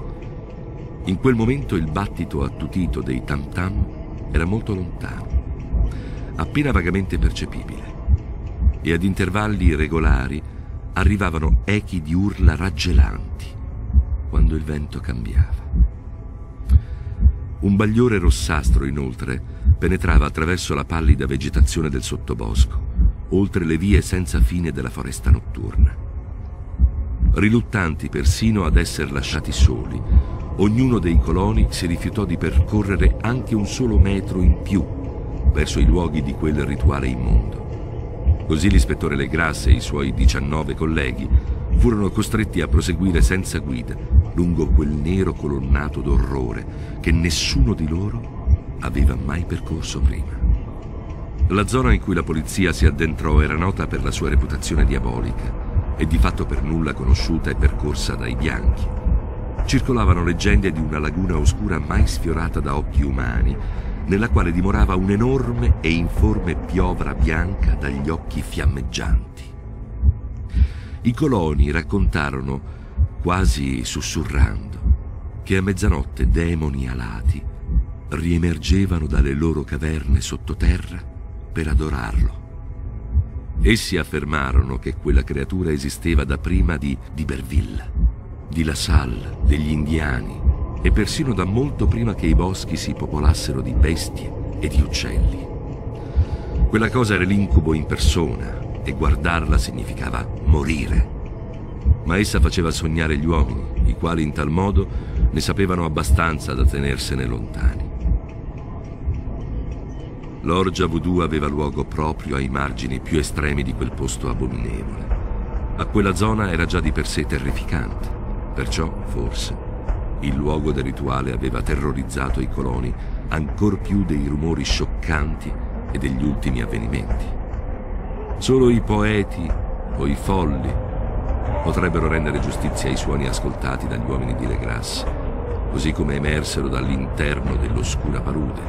In quel momento il battito attutito dei tam tam era molto lontano, appena vagamente percepibile e ad intervalli regolari arrivavano echi di urla raggelanti quando il vento cambiava. Un bagliore rossastro, inoltre, penetrava attraverso la pallida vegetazione del sottobosco, oltre le vie senza fine della foresta notturna. Riluttanti persino ad essere lasciati soli, ognuno dei coloni si rifiutò di percorrere anche un solo metro in più verso i luoghi di quel rituale immondo. Così l'ispettore Legras e i suoi 19 colleghi furono costretti a proseguire senza guida lungo quel nero colonnato d'orrore che nessuno di loro aveva mai percorso prima. La zona in cui la polizia si addentrò era nota per la sua reputazione diabolica e di fatto per nulla conosciuta e percorsa dai bianchi. Circolavano leggende di una laguna oscura mai sfiorata da occhi umani nella quale dimorava un'enorme e informe piovra bianca dagli occhi fiammeggianti. I coloni raccontarono, quasi sussurrando, che a mezzanotte demoni alati riemergevano dalle loro caverne sottoterra per adorarlo. Essi affermarono che quella creatura esisteva da prima di D'Iberville, di La Salle, degli indiani e persino da molto prima che i boschi si popolassero di bestie e di uccelli. Quella cosa era l'incubo in persona e guardarla significava morire. Ma essa faceva sognare gli uomini, i quali in tal modo ne sapevano abbastanza da tenersene lontani. L'orgia voodoo aveva luogo proprio ai margini più estremi di quel posto abominevole. Ma quella zona era già di per sé terrificante, perciò, forse, il luogo del rituale aveva terrorizzato i coloni ancor più dei rumori scioccanti e degli ultimi avvenimenti. Solo i poeti o i folli potrebbero rendere giustizia ai suoni ascoltati dagli uomini di Legras, così come emersero dall'interno dell'oscura palude,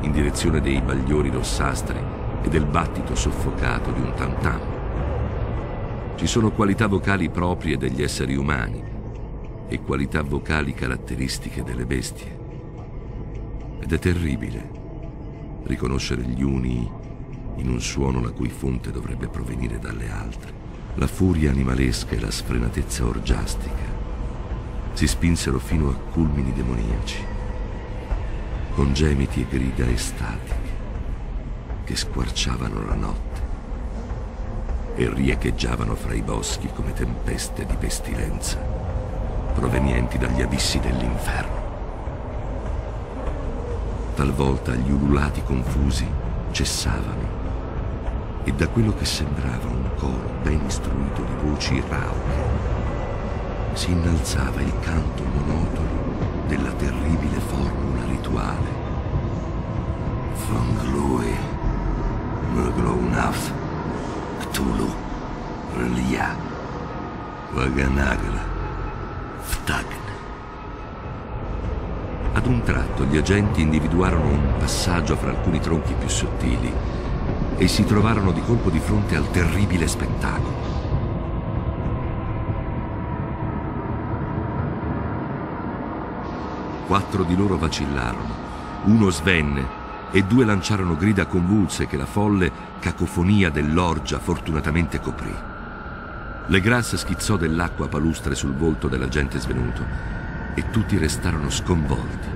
in direzione dei bagliori rossastri e del battito soffocato di un tam tam. Ci sono qualità vocali proprie degli esseri umani e qualità vocali caratteristiche delle bestie. Ed è terribile riconoscere gli uni in un suono la cui fonte dovrebbe provenire dalle altre. La furia animalesca e la sfrenatezza orgiastica si spinsero fino a culmini demoniaci, con gemiti e grida estatiche che squarciavano la notte e riecheggiavano fra i boschi come tempeste di pestilenza provenienti dagli abissi dell'inferno. Talvolta gli ululati confusi cessavano e da quello che sembrava un coro ben istruito di voci rauche si innalzava il canto monotono della terribile formula rituale. Fanglui, Muglounaf, Cthulhu, Relia, Waganagla, Ftagn. Ad un tratto gli agenti individuarono un passaggio fra alcuni tronchi più sottili e si trovarono di colpo di fronte al terribile spettacolo. Quattro di loro vacillarono, uno svenne e due lanciarono grida convulse che la folle cacofonia dell'orgia fortunatamente coprì. Legras schizzò dell'acqua palustre sul volto dell'agente svenuto e tutti restarono sconvolti,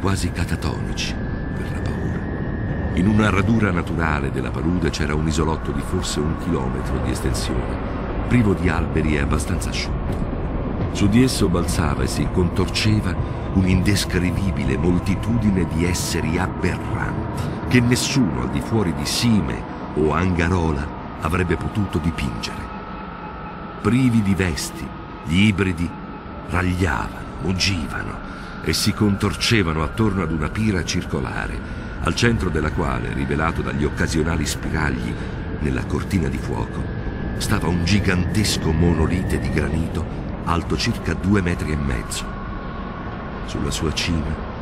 quasi catatonici. In una radura naturale della palude c'era un isolotto di forse un chilometro di estensione, privo di alberi e abbastanza asciutto. Su di esso balzava e si contorceva un'indescrivibile moltitudine di esseri aberranti che nessuno al di fuori di Sime o Angarola avrebbe potuto dipingere. Privi di vesti, gli ibridi ragliavano, muggivano e si contorcevano attorno ad una pira circolare al centro della quale, rivelato dagli occasionali spiragli nella cortina di fuoco, stava un gigantesco monolite di granito alto circa due metri e mezzo. Sulla sua cima,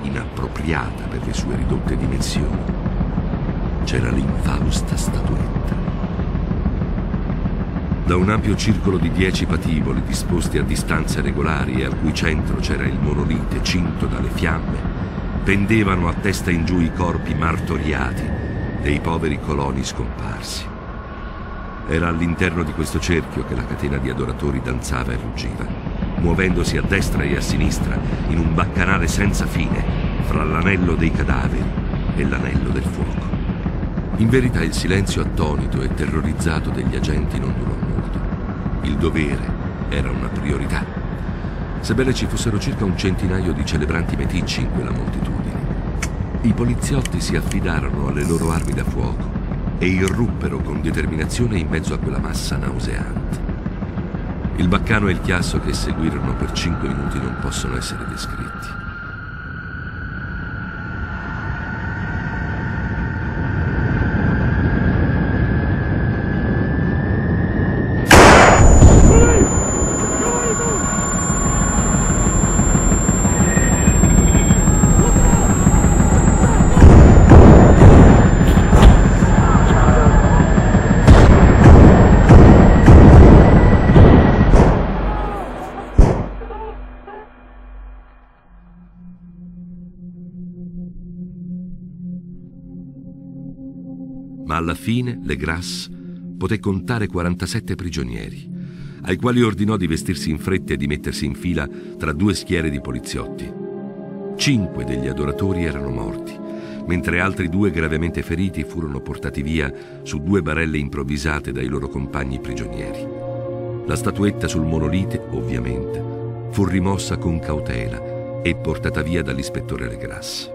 inappropriata per le sue ridotte dimensioni, c'era l'infausta statuetta. Da un ampio circolo di dieci patiboli disposti a distanze regolari e al cui centro c'era il monolite cinto dalle fiamme, pendevano a testa in giù i corpi martoriati dei poveri coloni scomparsi. Era all'interno di questo cerchio che la catena di adoratori danzava e ruggiva, muovendosi a destra e a sinistra in un baccanale senza fine fra l'anello dei cadaveri e l'anello del fuoco. In verità il silenzio attonito e terrorizzato degli agenti non durò molto. Il dovere era una priorità sebbene ci fossero circa un centinaio di celebranti meticci in quella moltitudine. I poliziotti si affidarono alle loro armi da fuoco e irruppero con determinazione in mezzo a quella massa nauseante. Il baccano e il chiasso che seguirono per cinque minuti non possono essere descritti. Ma alla fine Legras poté contare 47 prigionieri, ai quali ordinò di vestirsi in fretta e di mettersi in fila tra due schiere di poliziotti. Cinque degli adoratori erano morti, mentre altri due gravemente feriti furono portati via su due barelle improvvisate dai loro compagni prigionieri. La statuetta sul monolite, ovviamente, fu rimossa con cautela e portata via dall'ispettore Legras.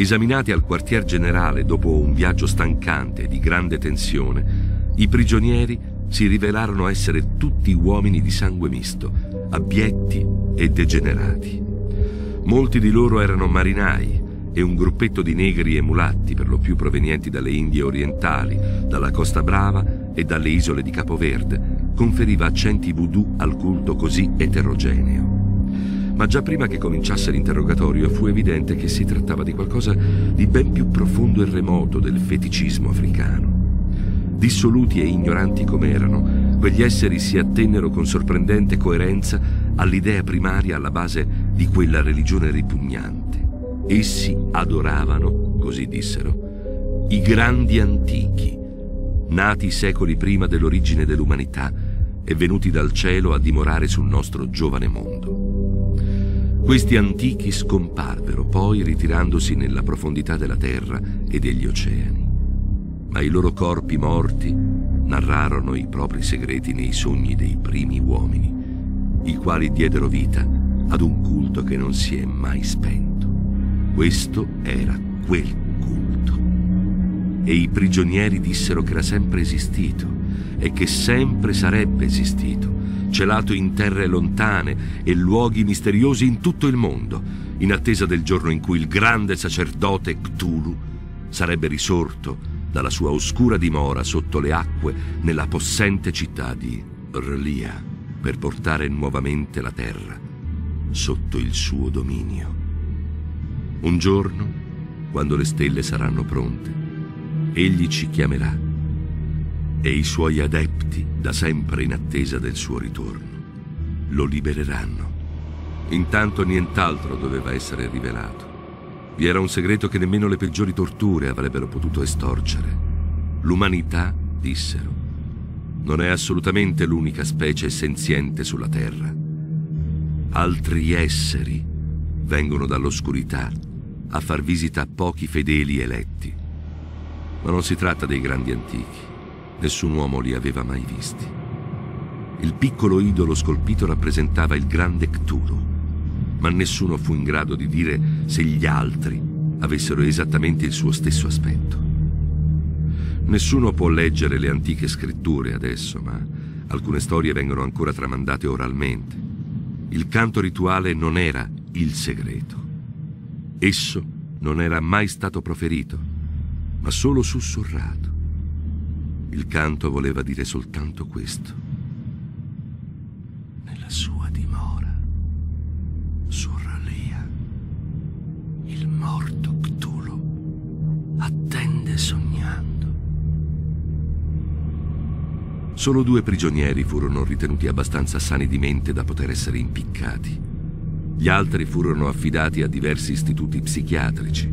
Esaminati al quartier generale dopo un viaggio stancante e di grande tensione, i prigionieri si rivelarono essere tutti uomini di sangue misto, abietti e degenerati. Molti di loro erano marinai e un gruppetto di negri e mulatti, per lo più provenienti dalle Indie orientali, dalla Costa Brava e dalle isole di Capoverde, conferiva accenti voodoo al culto così eterogeneo. Ma già prima che cominciasse l'interrogatorio fu evidente che si trattava di qualcosa di ben più profondo e remoto del feticismo africano. Dissoluti e ignoranti come erano, quegli esseri si attennero con sorprendente coerenza all'idea primaria alla base di quella religione ripugnante. Essi adoravano, così dissero, i grandi antichi, nati secoli prima dell'origine dell'umanità e venuti dal cielo a dimorare sul nostro giovane mondo. Questi antichi scomparvero poi ritirandosi nella profondità della terra e degli oceani ma i loro corpi morti narrarono i propri segreti nei sogni dei primi uomini, i quali diedero vita ad un culto che non si è mai spento. Questo era quel culto. E i prigionieri dissero che era sempre esistito e che sempre sarebbe esistito, celato in terre lontane e luoghi misteriosi in tutto il mondo, in attesa del giorno in cui il grande sacerdote Cthulhu sarebbe risorto dalla sua oscura dimora sotto le acque nella possente città di R'lia per portare nuovamente la terra sotto il suo dominio. Un giorno, quando le stelle saranno pronte, egli ci chiamerà e i suoi adepti, da sempre in attesa del suo ritorno, lo libereranno. Intanto nient'altro doveva essere rivelato. Vi era un segreto che nemmeno le peggiori torture avrebbero potuto estorcere. L'umanità, dissero, non è assolutamente l'unica specie senziente sulla Terra. Altri esseri vengono dall'oscurità a far visita a pochi fedeli eletti. Ma non si tratta dei grandi antichi. Nessun uomo li aveva mai visti. Il piccolo idolo scolpito rappresentava il grande Cthulhu, ma nessuno fu in grado di dire se gli altri avessero esattamente il suo stesso aspetto. Nessuno può leggere le antiche scritture adesso, ma alcune storie vengono ancora tramandate oralmente. Il canto rituale non era il segreto. Esso non era mai stato proferito, ma solo sussurrato. Il canto voleva dire soltanto questo. Nella sua dimora. Sorralia. Il morto Cthulhu attende sognando. Solo due prigionieri furono ritenuti abbastanza sani di mente da poter essere impiccati. Gli altri furono affidati a diversi istituti psichiatrici.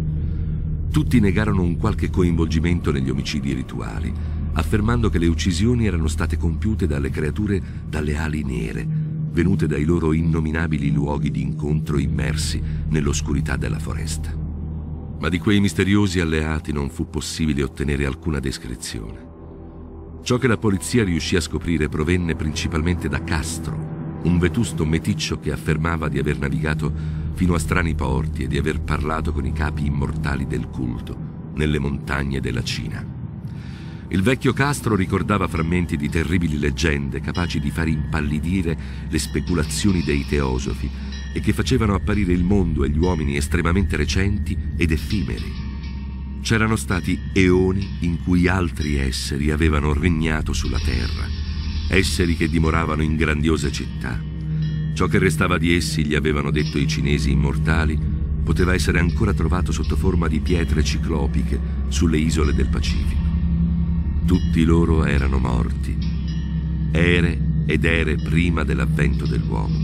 Tutti negarono un qualche coinvolgimento negli omicidi rituali, affermando che le uccisioni erano state compiute dalle creature dalle ali nere, venute dai loro innominabili luoghi di incontro immersi nell'oscurità della foresta. Ma di quei misteriosi alleati non fu possibile ottenere alcuna descrizione. Ciò che la polizia riuscì a scoprire provenne principalmente da Castro, un vetusto meticcio che affermava di aver navigato fino a strani porti e di aver parlato con i capi immortali del culto nelle montagne della Cina. Il vecchio Castro ricordava frammenti di terribili leggende capaci di far impallidire le speculazioni dei teosofi e che facevano apparire il mondo e gli uomini estremamente recenti ed effimeri. C'erano stati eoni in cui altri esseri avevano regnato sulla terra, esseri che dimoravano in grandiose città. Ciò che restava di essi, gli avevano detto i cinesi immortali, poteva essere ancora trovato sotto forma di pietre ciclopiche sulle isole del Pacifico. Tutti loro erano morti, ere ed ere prima dell'avvento dell'uomo.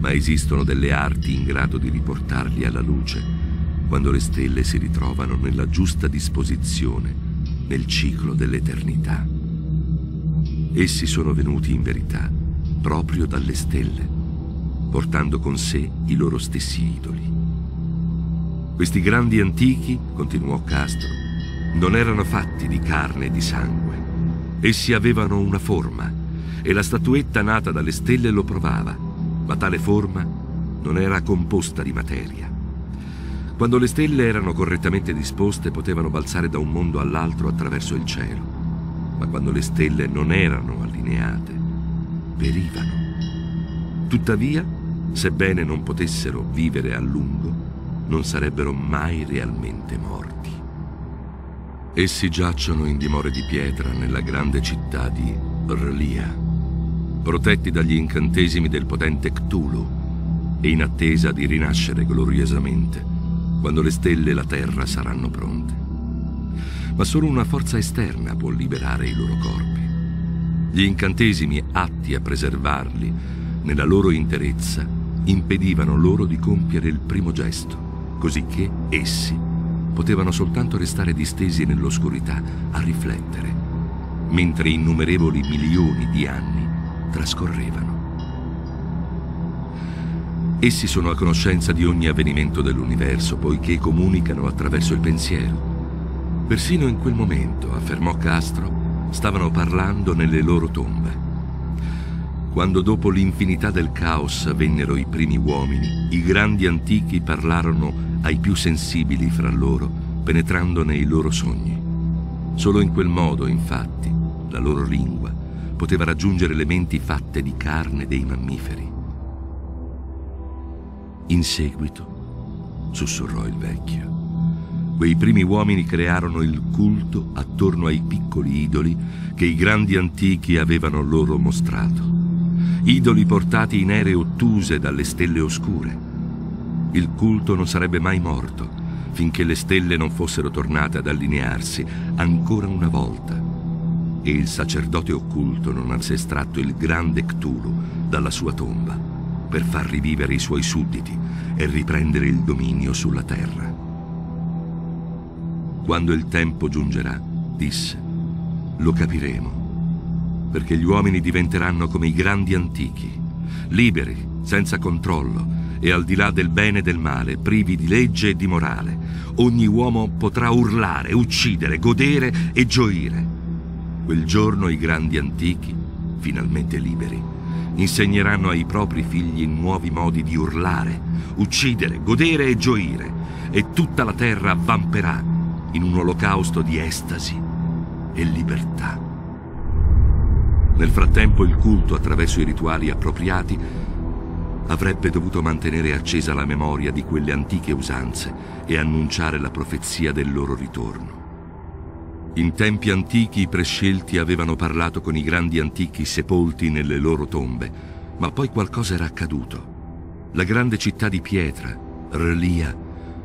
Ma esistono delle arti in grado di riportarli alla luce quando le stelle si ritrovano nella giusta disposizione nel ciclo dell'eternità. Essi sono venuti in verità proprio dalle stelle, portando con sé i loro stessi idoli. Questi grandi antichi, continuò Castro, non erano fatti di carne e di sangue. Essi avevano una forma e la statuetta nata dalle stelle lo provava, ma tale forma non era composta di materia. Quando le stelle erano correttamente disposte potevano balzare da un mondo all'altro attraverso il cielo, ma quando le stelle non erano allineate, perivano. Tuttavia, sebbene non potessero vivere a lungo, non sarebbero mai realmente morti. Essi giacciono in dimore di pietra nella grande città di R'lia, protetti dagli incantesimi del potente Cthulhu e in attesa di rinascere gloriosamente quando le stelle e la terra saranno pronte. Ma solo una forza esterna può liberare i loro corpi. Gli incantesimi atti a preservarli nella loro interezza impedivano loro di compiere il primo gesto, cosicché essi potevano soltanto restare distesi nell'oscurità a riflettere, mentre innumerevoli milioni di anni trascorrevano. Essi sono a conoscenza di ogni avvenimento dell'universo, poiché comunicano attraverso il pensiero. Persino in quel momento, affermò Castro, stavano parlando nelle loro tombe. Quando dopo l'infinità del caos vennero i primi uomini, i grandi antichi parlarono ai più sensibili fra loro, penetrando nei loro sogni. Solo in quel modo, infatti, la loro lingua poteva raggiungere le menti fatte di carne dei mammiferi. In seguito, sussurrò il vecchio, quei primi uomini crearono il culto attorno ai piccoli idoli che i grandi antichi avevano loro mostrato idoli portati in eree ottuse dalle stelle oscure. Il culto non sarebbe mai morto finché le stelle non fossero tornate ad allinearsi ancora una volta e il sacerdote occulto non avesse estratto il grande Cthulhu dalla sua tomba per far rivivere i suoi sudditi e riprendere il dominio sulla terra. Quando il tempo giungerà, disse, lo capiremo perché gli uomini diventeranno come i grandi antichi, liberi, senza controllo e al di là del bene e del male, privi di legge e di morale. Ogni uomo potrà urlare, uccidere, godere e gioire. Quel giorno i grandi antichi, finalmente liberi, insegneranno ai propri figli nuovi modi di urlare, uccidere, godere e gioire, e tutta la terra avvamperà in un olocausto di estasi e libertà. Nel frattempo il culto, attraverso i rituali appropriati, avrebbe dovuto mantenere accesa la memoria di quelle antiche usanze e annunciare la profezia del loro ritorno. In tempi antichi i prescelti avevano parlato con i grandi antichi sepolti nelle loro tombe, ma poi qualcosa era accaduto. La grande città di pietra, Relia,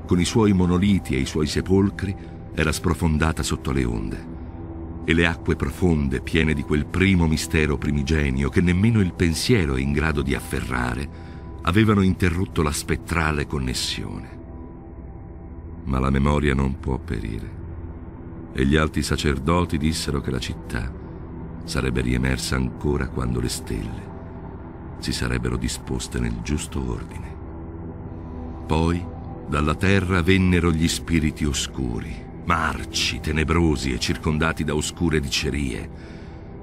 con i suoi monoliti e i suoi sepolcri, era sprofondata sotto le onde e le acque profonde, piene di quel primo mistero primigenio che nemmeno il pensiero è in grado di afferrare, avevano interrotto la spettrale connessione. Ma la memoria non può perire. E gli alti sacerdoti dissero che la città sarebbe riemersa ancora quando le stelle si sarebbero disposte nel giusto ordine. Poi dalla terra vennero gli spiriti oscuri, marci, tenebrosi e circondati da oscure dicerie.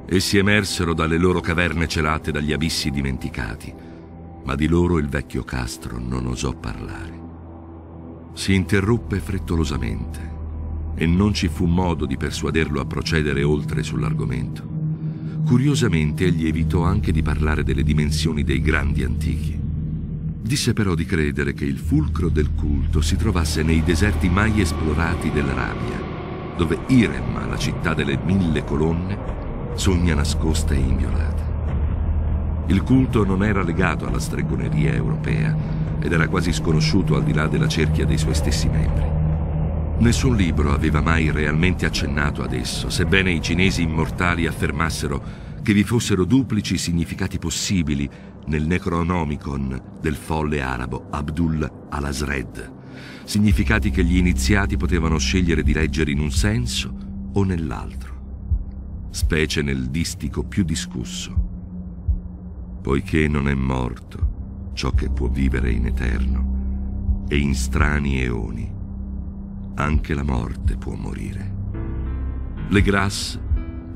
Essi emersero dalle loro caverne celate dagli abissi dimenticati, ma di loro il vecchio Castro non osò parlare. Si interruppe frettolosamente e non ci fu modo di persuaderlo a procedere oltre sull'argomento. Curiosamente egli evitò anche di parlare delle dimensioni dei grandi antichi. Disse però di credere che il fulcro del culto si trovasse nei deserti mai esplorati dell'Arabia, dove Irem, la città delle mille colonne, sogna nascosta e inviolata. Il culto non era legato alla stregoneria europea ed era quasi sconosciuto al di là della cerchia dei suoi stessi membri. Nessun libro aveva mai realmente accennato ad esso, sebbene i cinesi immortali affermassero che vi fossero duplici significati possibili nel Necronomicon del folle arabo Abdul al-Azred, significati che gli iniziati potevano scegliere di leggere in un senso o nell'altro, specie nel distico più discusso. Poiché non è morto ciò che può vivere in eterno e in strani eoni, anche la morte può morire. Le Grasse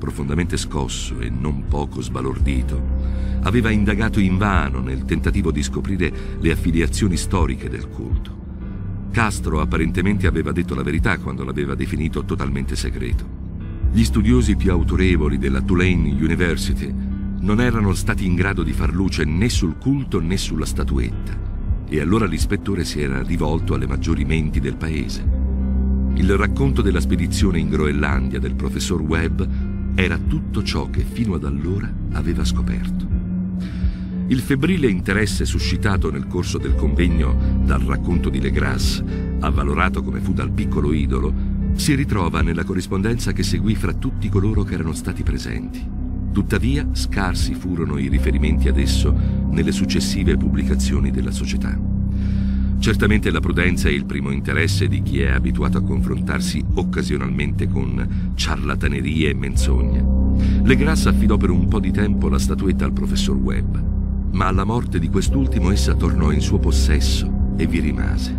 profondamente scosso e non poco sbalordito, aveva indagato invano nel tentativo di scoprire le affiliazioni storiche del culto. Castro apparentemente aveva detto la verità quando l'aveva definito totalmente segreto. Gli studiosi più autorevoli della Tulane University non erano stati in grado di far luce né sul culto né sulla statuetta, e allora l'ispettore si era rivolto alle maggiori menti del paese. Il racconto della spedizione in Groenlandia del professor Webb era tutto ciò che fino ad allora aveva scoperto. Il febbrile interesse suscitato nel corso del convegno dal racconto di Legras, avvalorato come fu dal piccolo idolo, si ritrova nella corrispondenza che seguì fra tutti coloro che erano stati presenti. Tuttavia, scarsi furono i riferimenti ad esso nelle successive pubblicazioni della società. Certamente la prudenza è il primo interesse di chi è abituato a confrontarsi occasionalmente con ciarlatanerie e menzogne. Legras affidò per un po' di tempo la statuetta al professor Webb, ma alla morte di quest'ultimo essa tornò in suo possesso e vi rimase.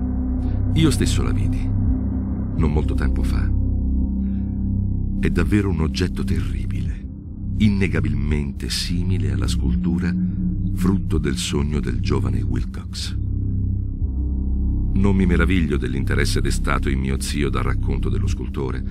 Io stesso la vidi, non molto tempo fa. È davvero un oggetto terribile, innegabilmente simile alla scultura frutto del sogno del giovane Wilcox. Non mi meraviglio dell'interesse destato in mio zio dal racconto dello scultore.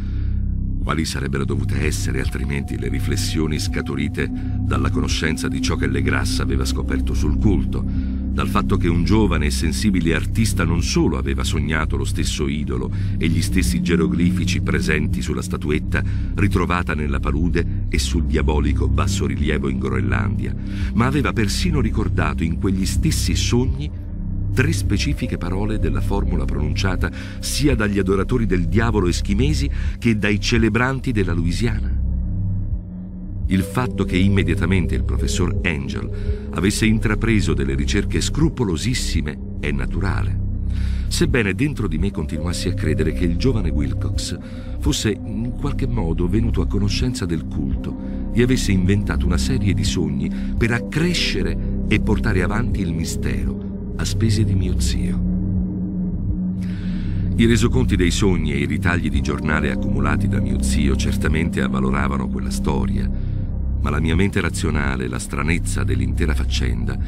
Quali sarebbero dovute essere altrimenti le riflessioni scaturite dalla conoscenza di ciò che Legras aveva scoperto sul culto, dal fatto che un giovane e sensibile artista non solo aveva sognato lo stesso idolo e gli stessi geroglifici presenti sulla statuetta ritrovata nella palude e sul diabolico bassorilievo in Groenlandia, ma aveva persino ricordato in quegli stessi sogni tre specifiche parole della formula pronunciata sia dagli adoratori del diavolo eschimesi che dai celebranti della Louisiana. Il fatto che immediatamente il professor Angel avesse intrapreso delle ricerche scrupolosissime è naturale, sebbene dentro di me continuassi a credere che il giovane Wilcox fosse in qualche modo venuto a conoscenza del culto e avesse inventato una serie di sogni per accrescere e portare avanti il mistero a spese di mio zio. I resoconti dei sogni e i ritagli di giornale accumulati da mio zio certamente avvaloravano quella storia, ma la mia mente razionale e la stranezza dell'intera faccenda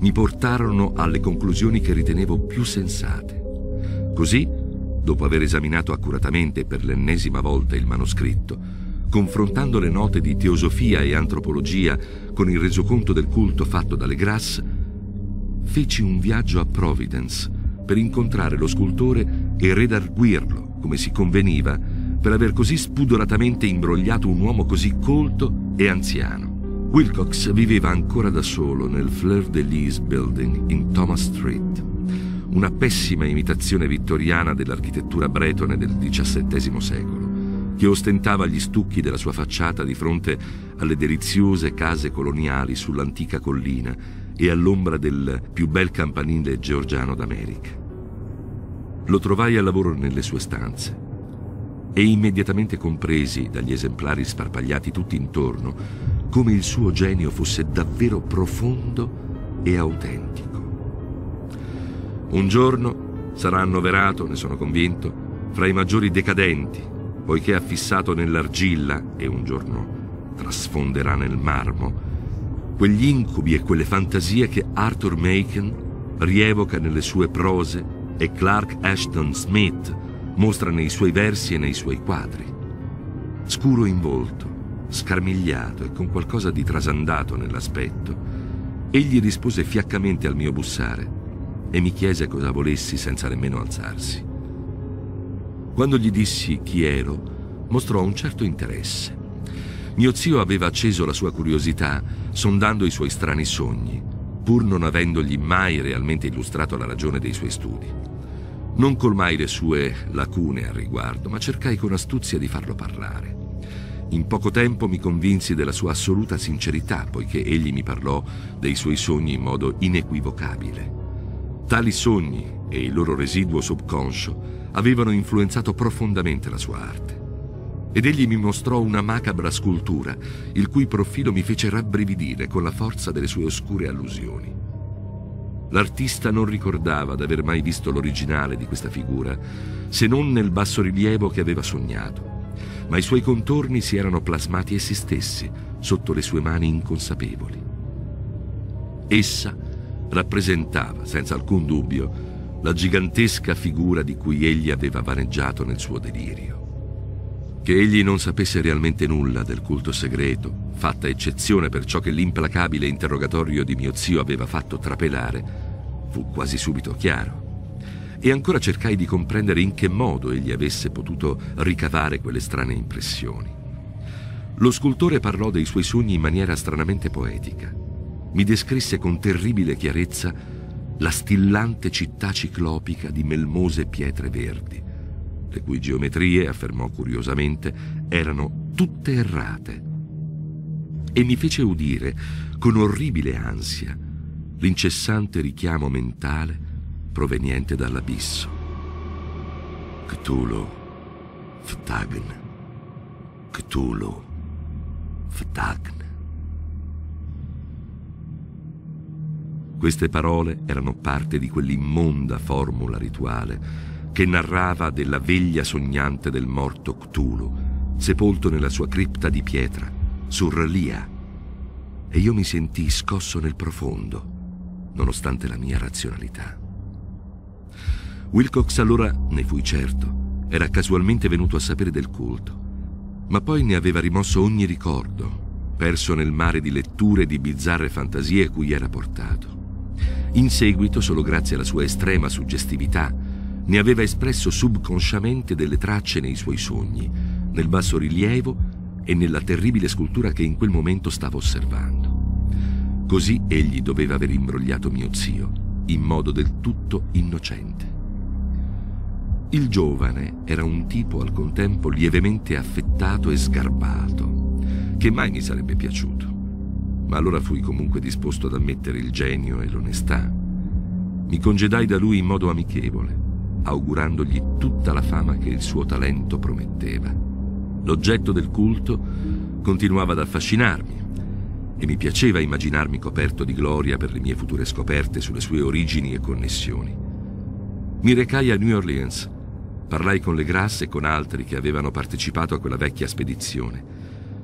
mi portarono alle conclusioni che ritenevo più sensate. Così, dopo aver esaminato accuratamente per l'ennesima volta il manoscritto, confrontando le note di teosofia e antropologia con il resoconto del culto fatto dalle Grasse, feci un viaggio a Providence per incontrare lo scultore e redarguirlo, come si conveniva, per aver così spudoratamente imbrogliato un uomo così colto e anziano. Wilcox viveva ancora da solo nel Fleur de Lis Building in Thomas Street, una pessima imitazione vittoriana dell'architettura bretone del XVII secolo, che ostentava gli stucchi della sua facciata di fronte alle deliziose case coloniali sull'antica collina e all'ombra del più bel campanile georgiano d'America. Lo trovai al lavoro nelle sue stanze e immediatamente compresi dagli esemplari sparpagliati tutti intorno come il suo genio fosse davvero profondo e autentico. Un giorno sarà annoverato, ne sono convinto, fra i maggiori decadenti, poiché ha fissato nell'argilla e un giorno trasfonderà nel marmo quegli incubi e quelle fantasie che Arthur Macon rievoca nelle sue prose e Clark Ashton Smith mostra nei suoi versi e nei suoi quadri. Scuro in volto, scarmigliato e con qualcosa di trasandato nell'aspetto, egli rispose fiaccamente al mio bussare e mi chiese cosa volessi senza nemmeno alzarsi. Quando gli dissi chi ero, mostrò un certo interesse mio zio aveva acceso la sua curiosità, sondando i suoi strani sogni, pur non avendogli mai realmente illustrato la ragione dei suoi studi. Non colmai le sue lacune al riguardo, ma cercai con astuzia di farlo parlare. In poco tempo mi convinsi della sua assoluta sincerità, poiché egli mi parlò dei suoi sogni in modo inequivocabile. Tali sogni e il loro residuo subconscio avevano influenzato profondamente la sua arte ed egli mi mostrò una macabra scultura, il cui profilo mi fece rabbrividire con la forza delle sue oscure allusioni. L'artista non ricordava d'aver mai visto l'originale di questa figura, se non nel bassorilievo che aveva sognato, ma i suoi contorni si erano plasmati essi stessi sotto le sue mani inconsapevoli. Essa rappresentava, senza alcun dubbio, la gigantesca figura di cui egli aveva vaneggiato nel suo delirio. Che egli non sapesse realmente nulla del culto segreto, fatta eccezione per ciò che l'implacabile interrogatorio di mio zio aveva fatto trapelare, fu quasi subito chiaro. E ancora cercai di comprendere in che modo egli avesse potuto ricavare quelle strane impressioni. Lo scultore parlò dei suoi sogni in maniera stranamente poetica. Mi descrisse con terribile chiarezza la stillante città ciclopica di melmose pietre verdi, le cui geometrie, affermò curiosamente, erano tutte errate. E mi fece udire, con orribile ansia, l'incessante richiamo mentale proveniente dall'abisso. Cthulhu, Ftagn, Cthulhu, Ftagn. Queste parole erano parte di quell'immonda formula rituale che narrava della veglia sognante del morto Cthulhu, sepolto nella sua cripta di pietra, sur Lia. E io mi sentii scosso nel profondo, nonostante la mia razionalità. Wilcox allora, ne fui certo, era casualmente venuto a sapere del culto, ma poi ne aveva rimosso ogni ricordo, perso nel mare di letture e di bizzarre fantasie cui era portato. In seguito, solo grazie alla sua estrema suggestività, ne aveva espresso subconsciamente delle tracce nei suoi sogni, nel basso rilievo e nella terribile scultura che in quel momento stava osservando. Così egli doveva aver imbrogliato mio zio, in modo del tutto innocente. Il giovane era un tipo al contempo lievemente affettato e sgarbato, che mai mi sarebbe piaciuto ma allora fui comunque disposto ad ammettere il genio e l'onestà. Mi congedai da lui in modo amichevole, augurandogli tutta la fama che il suo talento prometteva. L'oggetto del culto continuava ad affascinarmi e mi piaceva immaginarmi coperto di gloria per le mie future scoperte sulle sue origini e connessioni. Mi recai a New Orleans, parlai con le Grasse e con altri che avevano partecipato a quella vecchia spedizione.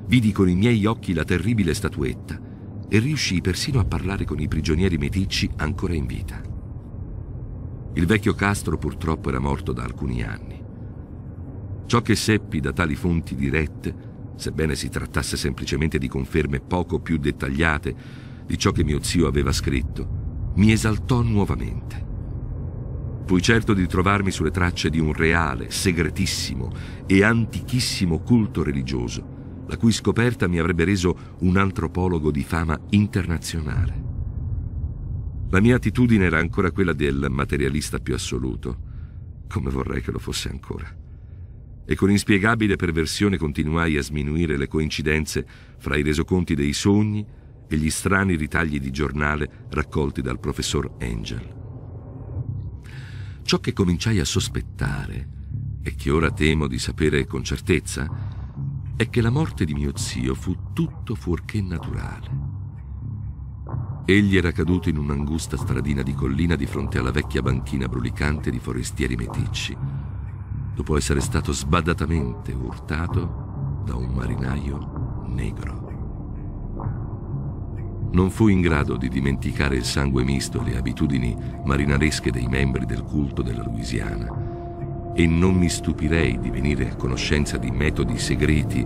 Vidi con i miei occhi la terribile statuetta e riuscì persino a parlare con i prigionieri meticci ancora in vita. Il vecchio Castro purtroppo era morto da alcuni anni. Ciò che seppi da tali fonti dirette, sebbene si trattasse semplicemente di conferme poco più dettagliate di ciò che mio zio aveva scritto, mi esaltò nuovamente. Fui certo di trovarmi sulle tracce di un reale, segretissimo e antichissimo culto religioso la cui scoperta mi avrebbe reso un antropologo di fama internazionale. La mia attitudine era ancora quella del materialista più assoluto, come vorrei che lo fosse ancora. E con inspiegabile perversione continuai a sminuire le coincidenze fra i resoconti dei sogni e gli strani ritagli di giornale raccolti dal professor Angel. Ciò che cominciai a sospettare e che ora temo di sapere con certezza è che la morte di mio zio fu tutto fuorché naturale. Egli era caduto in un'angusta stradina di collina di fronte alla vecchia banchina brulicante di forestieri meticci, dopo essere stato sbadatamente urtato da un marinaio negro. Non fu in grado di dimenticare il sangue misto e le abitudini marinaresche dei membri del culto della Louisiana. E non mi stupirei di venire a conoscenza di metodi segreti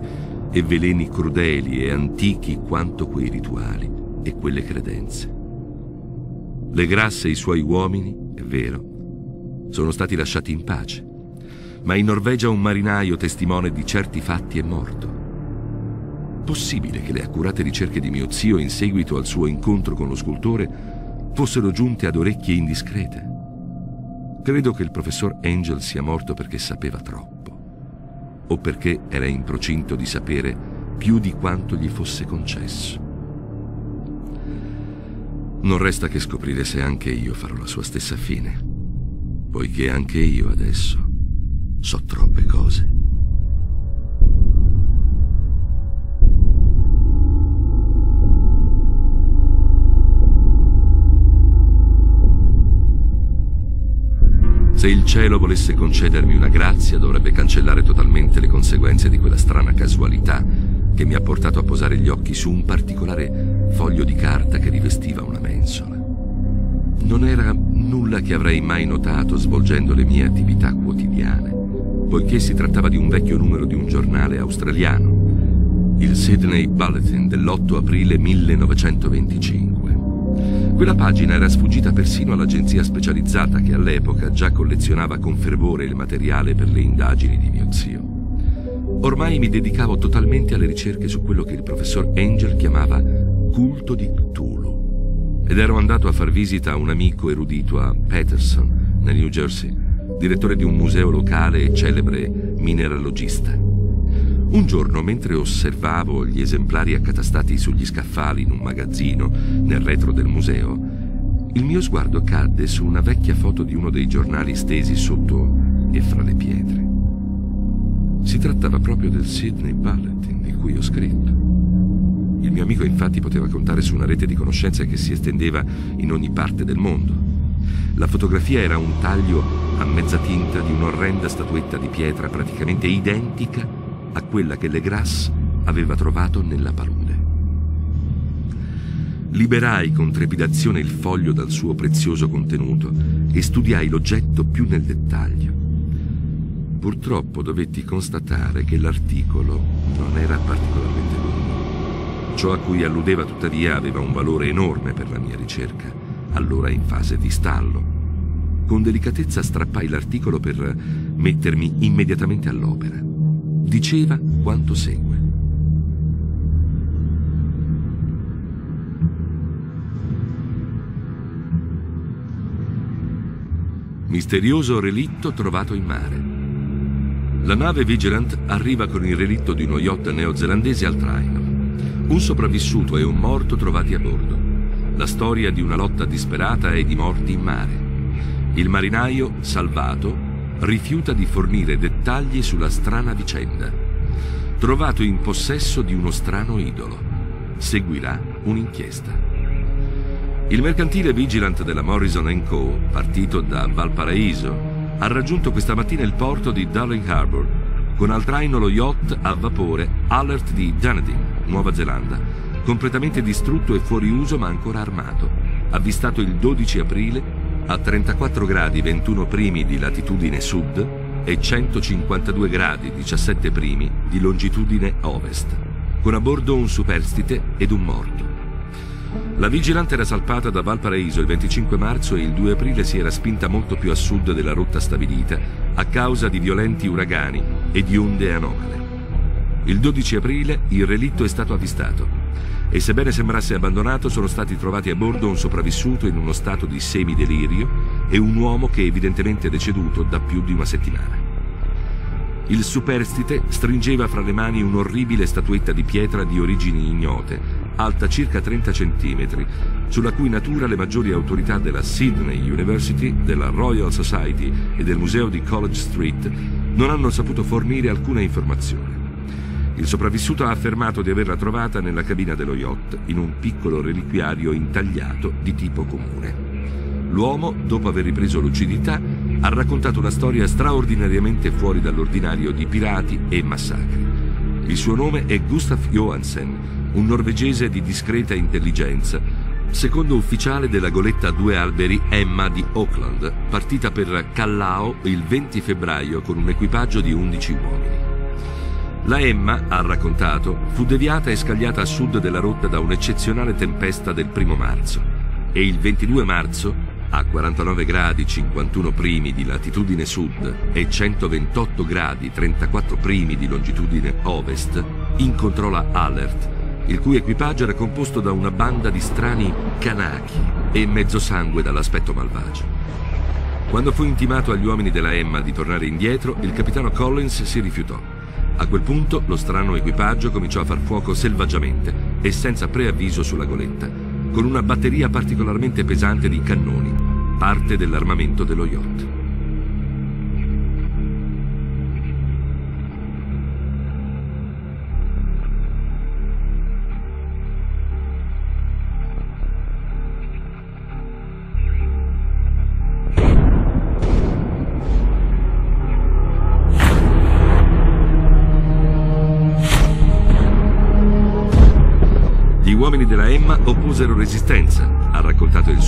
e veleni crudeli e antichi quanto quei rituali e quelle credenze. Le grasse e i suoi uomini, è vero, sono stati lasciati in pace, ma in Norvegia un marinaio testimone di certi fatti è morto. Possibile che le accurate ricerche di mio zio in seguito al suo incontro con lo scultore fossero giunte ad orecchie indiscrete? Credo che il professor Angel sia morto perché sapeva troppo o perché era in procinto di sapere più di quanto gli fosse concesso. Non resta che scoprire se anche io farò la sua stessa fine, poiché anche io adesso so troppe cose. Se il cielo volesse concedermi una grazia, dovrebbe cancellare totalmente le conseguenze di quella strana casualità che mi ha portato a posare gli occhi su un particolare foglio di carta che rivestiva una mensola. Non era nulla che avrei mai notato svolgendo le mie attività quotidiane, poiché si trattava di un vecchio numero di un giornale australiano, il Sydney Bulletin dell'8 aprile 1925. Quella pagina era sfuggita persino all'agenzia specializzata che all'epoca già collezionava con fervore il materiale per le indagini di mio zio. Ormai mi dedicavo totalmente alle ricerche su quello che il professor Angel chiamava culto di Cthulhu. Ed ero andato a far visita a un amico erudito a Patterson, nel New Jersey, direttore di un museo locale e celebre mineralogista. Un giorno, mentre osservavo gli esemplari accatastati sugli scaffali in un magazzino nel retro del museo, il mio sguardo cadde su una vecchia foto di uno dei giornali stesi sotto e fra le pietre. Si trattava proprio del Sydney Bulletin di cui ho scritto. Il mio amico infatti poteva contare su una rete di conoscenze che si estendeva in ogni parte del mondo. La fotografia era un taglio a mezza tinta di un'orrenda statuetta di pietra praticamente identica a quella che Legras aveva trovato nella palude. Liberai con trepidazione il foglio dal suo prezioso contenuto e studiai l'oggetto più nel dettaglio. Purtroppo dovetti constatare che l'articolo non era particolarmente lungo. Ciò a cui alludeva tuttavia aveva un valore enorme per la mia ricerca, allora in fase di stallo. Con delicatezza strappai l'articolo per mettermi immediatamente all'opera. Diceva quanto segue. Misterioso relitto trovato in mare. La nave Vigilant arriva con il relitto di uno yacht neozelandese al traino. Un sopravvissuto e un morto trovati a bordo. La storia di una lotta disperata e di morti in mare. Il marinaio, salvato, rifiuta di fornire dettagli sulla strana vicenda. Trovato in possesso di uno strano idolo. Seguirà un'inchiesta. Il mercantile Vigilant della Morrison Co., partito da Valparaíso, ha raggiunto questa mattina il porto di Darling Harbour con al traino lo yacht a vapore Alert di Dunedin, Nuova Zelanda, completamente distrutto e fuori uso ma ancora armato, avvistato il 12 aprile a 34 gradi 21 primi di latitudine sud e 152 gradi 17 primi di longitudine ovest, con a bordo un superstite ed un morto. La Vigilante era salpata da Valparaíso il 25 marzo e il 2 aprile si era spinta molto più a sud della rotta stabilita a causa di violenti uragani e di onde anomale. Il 12 aprile il relitto è stato avvistato e sebbene sembrasse abbandonato sono stati trovati a bordo un sopravvissuto in uno stato di semidelirio e un uomo che evidentemente è deceduto da più di una settimana. Il superstite stringeva fra le mani un'orribile statuetta di pietra di origini ignote alta circa 30 cm, sulla cui natura le maggiori autorità della Sydney University, della Royal Society e del museo di College Street non hanno saputo fornire alcuna informazione. Il sopravvissuto ha affermato di averla trovata nella cabina dello yacht, in un piccolo reliquiario intagliato di tipo comune. L'uomo, dopo aver ripreso lucidità, ha raccontato una storia straordinariamente fuori dall'ordinario di pirati e massacri. Il suo nome è Gustav Johansen un norvegese di discreta intelligenza, secondo ufficiale della goletta Due Alberi Emma di Auckland, partita per Callao il 20 febbraio con un equipaggio di 11 uomini. La Emma, ha raccontato, fu deviata e scagliata a sud della rotta da un'eccezionale tempesta del primo marzo e il 22 marzo, a 49 gradi 51 primi di latitudine sud e 128 gradi 34 primi di longitudine ovest, incontrò la Alert, il cui equipaggio era composto da una banda di strani canachi e mezzo sangue dall'aspetto malvagio. Quando fu intimato agli uomini della Emma di tornare indietro, il capitano Collins si rifiutò. A quel punto lo strano equipaggio cominciò a far fuoco selvaggiamente e senza preavviso sulla goletta, con una batteria particolarmente pesante di cannoni, parte dell'armamento dello yacht.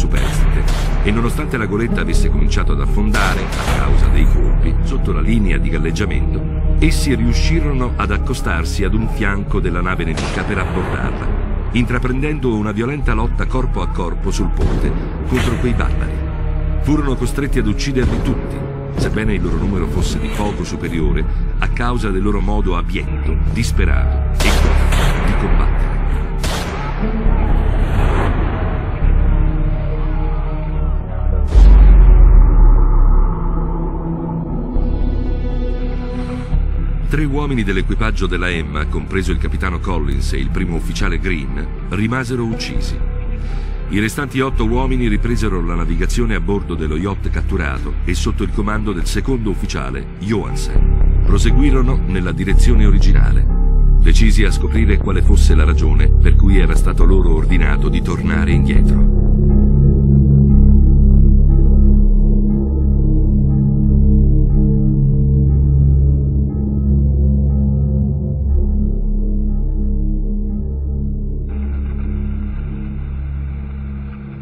Superstite. e nonostante la goletta avesse cominciato ad affondare a causa dei colpi sotto la linea di galleggiamento, essi riuscirono ad accostarsi ad un fianco della nave nemica per abbordarla, intraprendendo una violenta lotta corpo a corpo sul ponte contro quei barbari. Furono costretti ad ucciderli tutti, sebbene il loro numero fosse di poco superiore a causa del loro modo abietto, disperato e goffo di combattere. Tre uomini dell'equipaggio della Emma, compreso il capitano Collins e il primo ufficiale Green, rimasero uccisi. I restanti otto uomini ripresero la navigazione a bordo dello yacht catturato e sotto il comando del secondo ufficiale, Johansen. Proseguirono nella direzione originale, decisi a scoprire quale fosse la ragione per cui era stato loro ordinato di tornare indietro.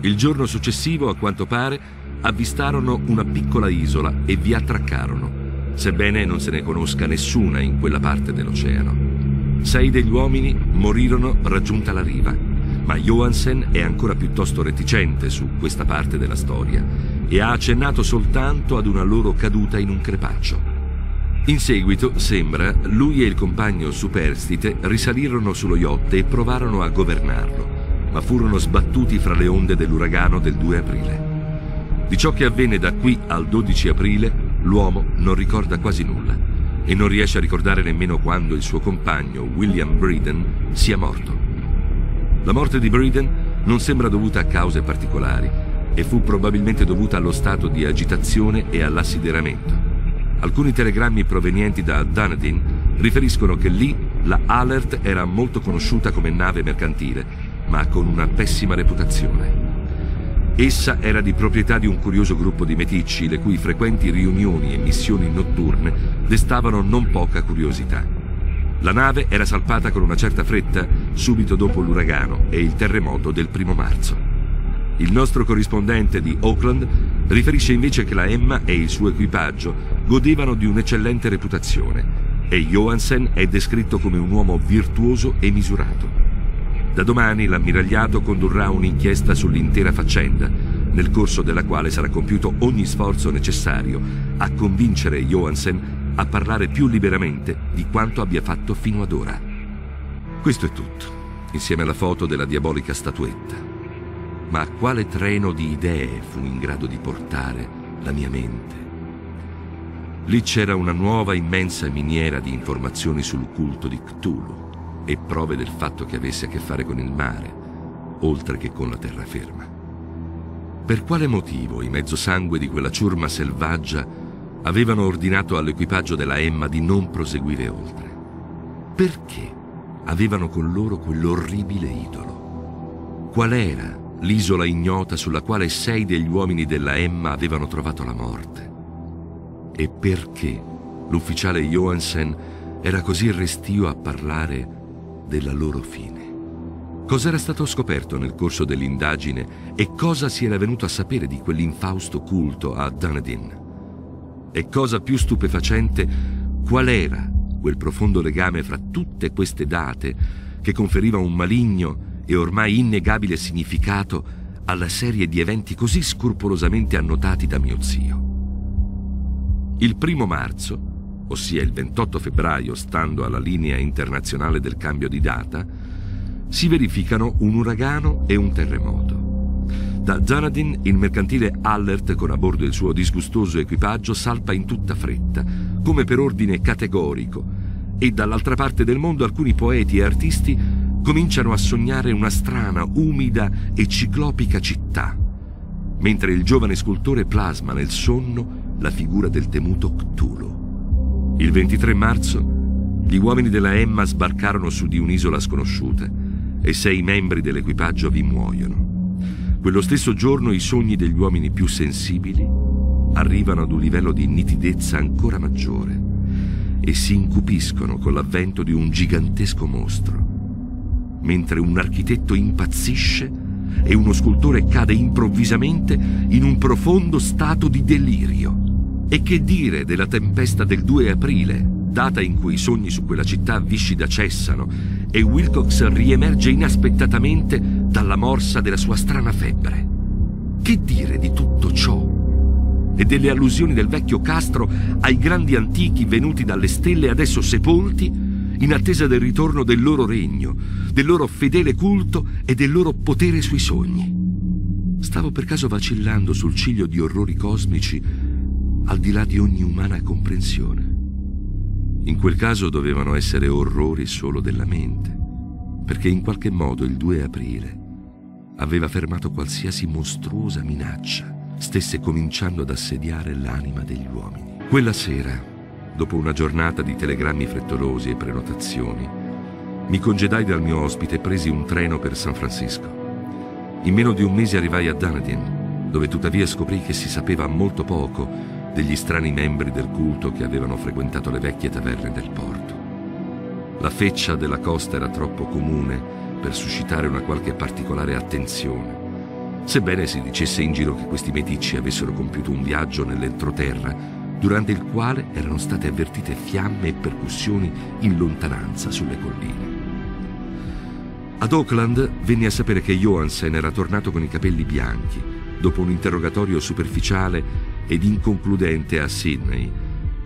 Il giorno successivo, a quanto pare, avvistarono una piccola isola e vi attraccarono, sebbene non se ne conosca nessuna in quella parte dell'oceano. Sei degli uomini morirono raggiunta la riva, ma Johansen è ancora piuttosto reticente su questa parte della storia e ha accennato soltanto ad una loro caduta in un crepaccio. In seguito, sembra, lui e il compagno superstite risalirono sullo yacht e provarono a governarlo ma furono sbattuti fra le onde dell'uragano del 2 aprile. Di ciò che avvenne da qui al 12 aprile, l'uomo non ricorda quasi nulla e non riesce a ricordare nemmeno quando il suo compagno, William Breeden, sia morto. La morte di Breeden non sembra dovuta a cause particolari e fu probabilmente dovuta allo stato di agitazione e all'assideramento. Alcuni telegrammi provenienti da Dunedin riferiscono che lì la Alert era molto conosciuta come nave mercantile ma con una pessima reputazione. Essa era di proprietà di un curioso gruppo di meticci, le cui frequenti riunioni e missioni notturne destavano non poca curiosità. La nave era salpata con una certa fretta subito dopo l'uragano e il terremoto del primo marzo. Il nostro corrispondente di Auckland riferisce invece che la Emma e il suo equipaggio godevano di un'eccellente reputazione e Johansen è descritto come un uomo virtuoso e misurato. Da domani l'ammiragliato condurrà un'inchiesta sull'intera faccenda, nel corso della quale sarà compiuto ogni sforzo necessario a convincere Johansen a parlare più liberamente di quanto abbia fatto fino ad ora. Questo è tutto, insieme alla foto della diabolica statuetta. Ma quale treno di idee fu in grado di portare la mia mente? Lì c'era una nuova immensa miniera di informazioni sul culto di Cthulhu e prove del fatto che avesse a che fare con il mare, oltre che con la terraferma. Per quale motivo i mezzosangue di quella ciurma selvaggia avevano ordinato all'equipaggio della Emma di non proseguire oltre? Perché avevano con loro quell'orribile idolo? Qual era l'isola ignota sulla quale sei degli uomini della Emma avevano trovato la morte? E perché l'ufficiale Johansen era così restio a parlare della loro fine. Cos'era stato scoperto nel corso dell'indagine e cosa si era venuto a sapere di quell'infausto culto a Dunedin? E cosa più stupefacente, qual era quel profondo legame fra tutte queste date che conferiva un maligno e ormai innegabile significato alla serie di eventi così scrupolosamente annotati da mio zio. Il primo marzo ossia il 28 febbraio, stando alla linea internazionale del cambio di data, si verificano un uragano e un terremoto. Da Dunedin il mercantile Allert con a bordo il suo disgustoso equipaggio salpa in tutta fretta, come per ordine categorico, e dall'altra parte del mondo alcuni poeti e artisti cominciano a sognare una strana, umida e ciclopica città, mentre il giovane scultore plasma nel sonno la figura del temuto Cthulhu. Il 23 marzo gli uomini della Emma sbarcarono su di un'isola sconosciuta e sei membri dell'equipaggio vi muoiono. Quello stesso giorno i sogni degli uomini più sensibili arrivano ad un livello di nitidezza ancora maggiore e si incupiscono con l'avvento di un gigantesco mostro, mentre un architetto impazzisce e uno scultore cade improvvisamente in un profondo stato di delirio. E che dire della tempesta del 2 aprile, data in cui i sogni su quella città viscida cessano e Wilcox riemerge inaspettatamente dalla morsa della sua strana febbre. Che dire di tutto ciò? E delle allusioni del vecchio Castro ai grandi antichi venuti dalle stelle adesso sepolti in attesa del ritorno del loro regno, del loro fedele culto e del loro potere sui sogni. Stavo per caso vacillando sul ciglio di orrori cosmici al di là di ogni umana comprensione. In quel caso dovevano essere orrori solo della mente, perché in qualche modo il 2 aprile aveva fermato qualsiasi mostruosa minaccia stesse cominciando ad assediare l'anima degli uomini. Quella sera, dopo una giornata di telegrammi frettolosi e prenotazioni, mi congedai dal mio ospite e presi un treno per San Francisco. In meno di un mese arrivai a Dunedin, dove tuttavia scoprì che si sapeva molto poco degli strani membri del culto che avevano frequentato le vecchie taverne del porto. La feccia della costa era troppo comune per suscitare una qualche particolare attenzione, sebbene si dicesse in giro che questi meticci avessero compiuto un viaggio nell'entroterra durante il quale erano state avvertite fiamme e percussioni in lontananza sulle colline. Ad Auckland venne a sapere che Johansen era tornato con i capelli bianchi dopo un interrogatorio superficiale ed inconcludente a Sydney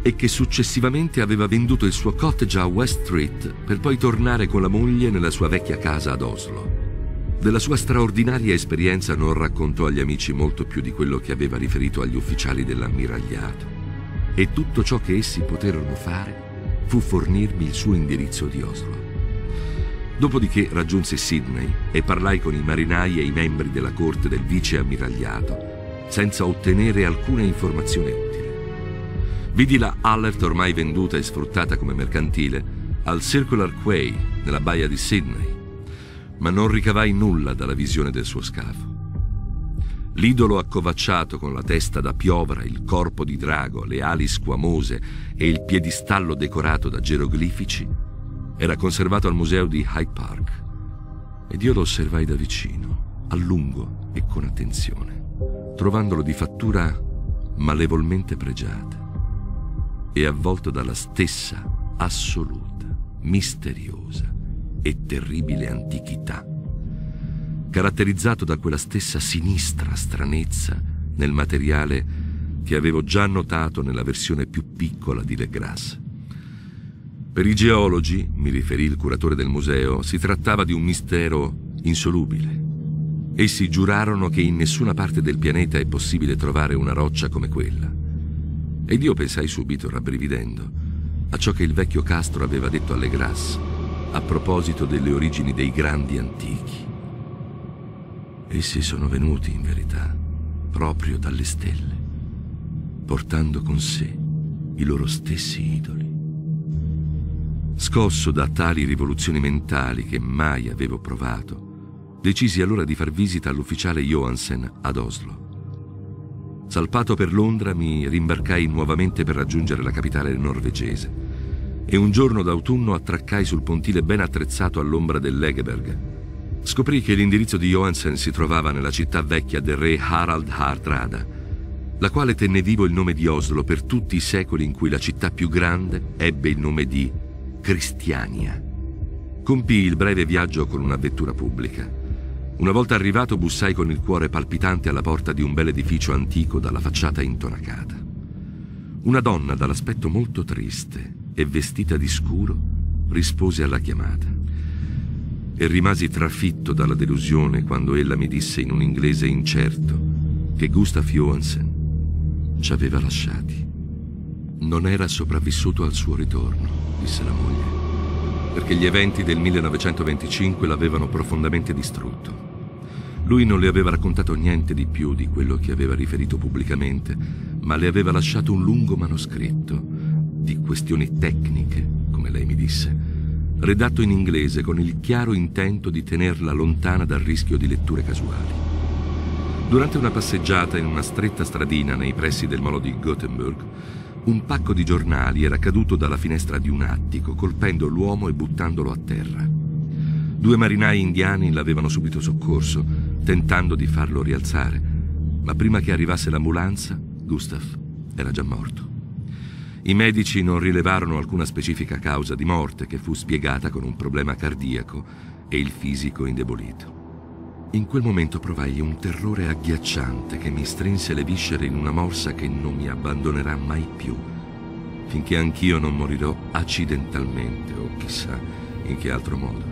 e che successivamente aveva venduto il suo cottage a West Street per poi tornare con la moglie nella sua vecchia casa ad Oslo. Della sua straordinaria esperienza non raccontò agli amici molto più di quello che aveva riferito agli ufficiali dell'ammiragliato e tutto ciò che essi poterono fare fu fornirmi il suo indirizzo di Oslo. Dopodiché raggiunse Sydney e parlai con i marinai e i membri della corte del vice ammiragliato, senza ottenere alcuna informazione utile. Vidi la Allert ormai venduta e sfruttata come mercantile al Circular Quay nella baia di Sydney, ma non ricavai nulla dalla visione del suo scafo. L'idolo accovacciato con la testa da piovra, il corpo di drago, le ali squamose e il piedistallo decorato da geroglifici era conservato al museo di Hyde Park ed io lo osservai da vicino, a lungo e con attenzione, trovandolo di fattura malevolmente pregiata e avvolto dalla stessa assoluta, misteriosa e terribile antichità caratterizzato da quella stessa sinistra stranezza nel materiale che avevo già notato nella versione più piccola di Le Grasse. Per i geologi, mi riferì il curatore del museo, si trattava di un mistero insolubile. Essi giurarono che in nessuna parte del pianeta è possibile trovare una roccia come quella. Ed io pensai subito, rabbrividendo, a ciò che il vecchio Castro aveva detto alle Grasse a proposito delle origini dei grandi antichi. Essi sono venuti, in verità, proprio dalle stelle, portando con sé i loro stessi idoli. Scosso da tali rivoluzioni mentali che mai avevo provato, decisi allora di far visita all'ufficiale Johansen ad Oslo. Salpato per Londra mi rimbarcai nuovamente per raggiungere la capitale norvegese e un giorno d'autunno attraccai sul pontile ben attrezzato all'ombra del Legeberg Scoprì che l'indirizzo di Johansen si trovava nella città vecchia del re Harald Hardrada, la quale tenne vivo il nome di Oslo per tutti i secoli in cui la città più grande ebbe il nome di Cristiania. Compii il breve viaggio con una vettura pubblica. Una volta arrivato bussai con il cuore palpitante alla porta di un bel edificio antico dalla facciata intonacata. Una donna dall'aspetto molto triste e vestita di scuro rispose alla chiamata e rimasi trafitto dalla delusione quando ella mi disse in un inglese incerto che Gustav Johansen ci aveva lasciati. Non era sopravvissuto al suo ritorno, disse la moglie, perché gli eventi del 1925 l'avevano profondamente distrutto. Lui non le aveva raccontato niente di più di quello che aveva riferito pubblicamente, ma le aveva lasciato un lungo manoscritto di questioni tecniche, come lei mi disse, redatto in inglese con il chiaro intento di tenerla lontana dal rischio di letture casuali. Durante una passeggiata in una stretta stradina nei pressi del molo di Gothenburg, un pacco di giornali era caduto dalla finestra di un attico, colpendo l'uomo e buttandolo a terra. Due marinai indiani l'avevano subito soccorso, tentando di farlo rialzare, ma prima che arrivasse l'ambulanza, Gustav era già morto. I medici non rilevarono alcuna specifica causa di morte che fu spiegata con un problema cardiaco e il fisico indebolito. In quel momento provai un terrore agghiacciante che mi strinse le viscere in una morsa che non mi abbandonerà mai più, finché anch'io non morirò accidentalmente o chissà in che altro modo.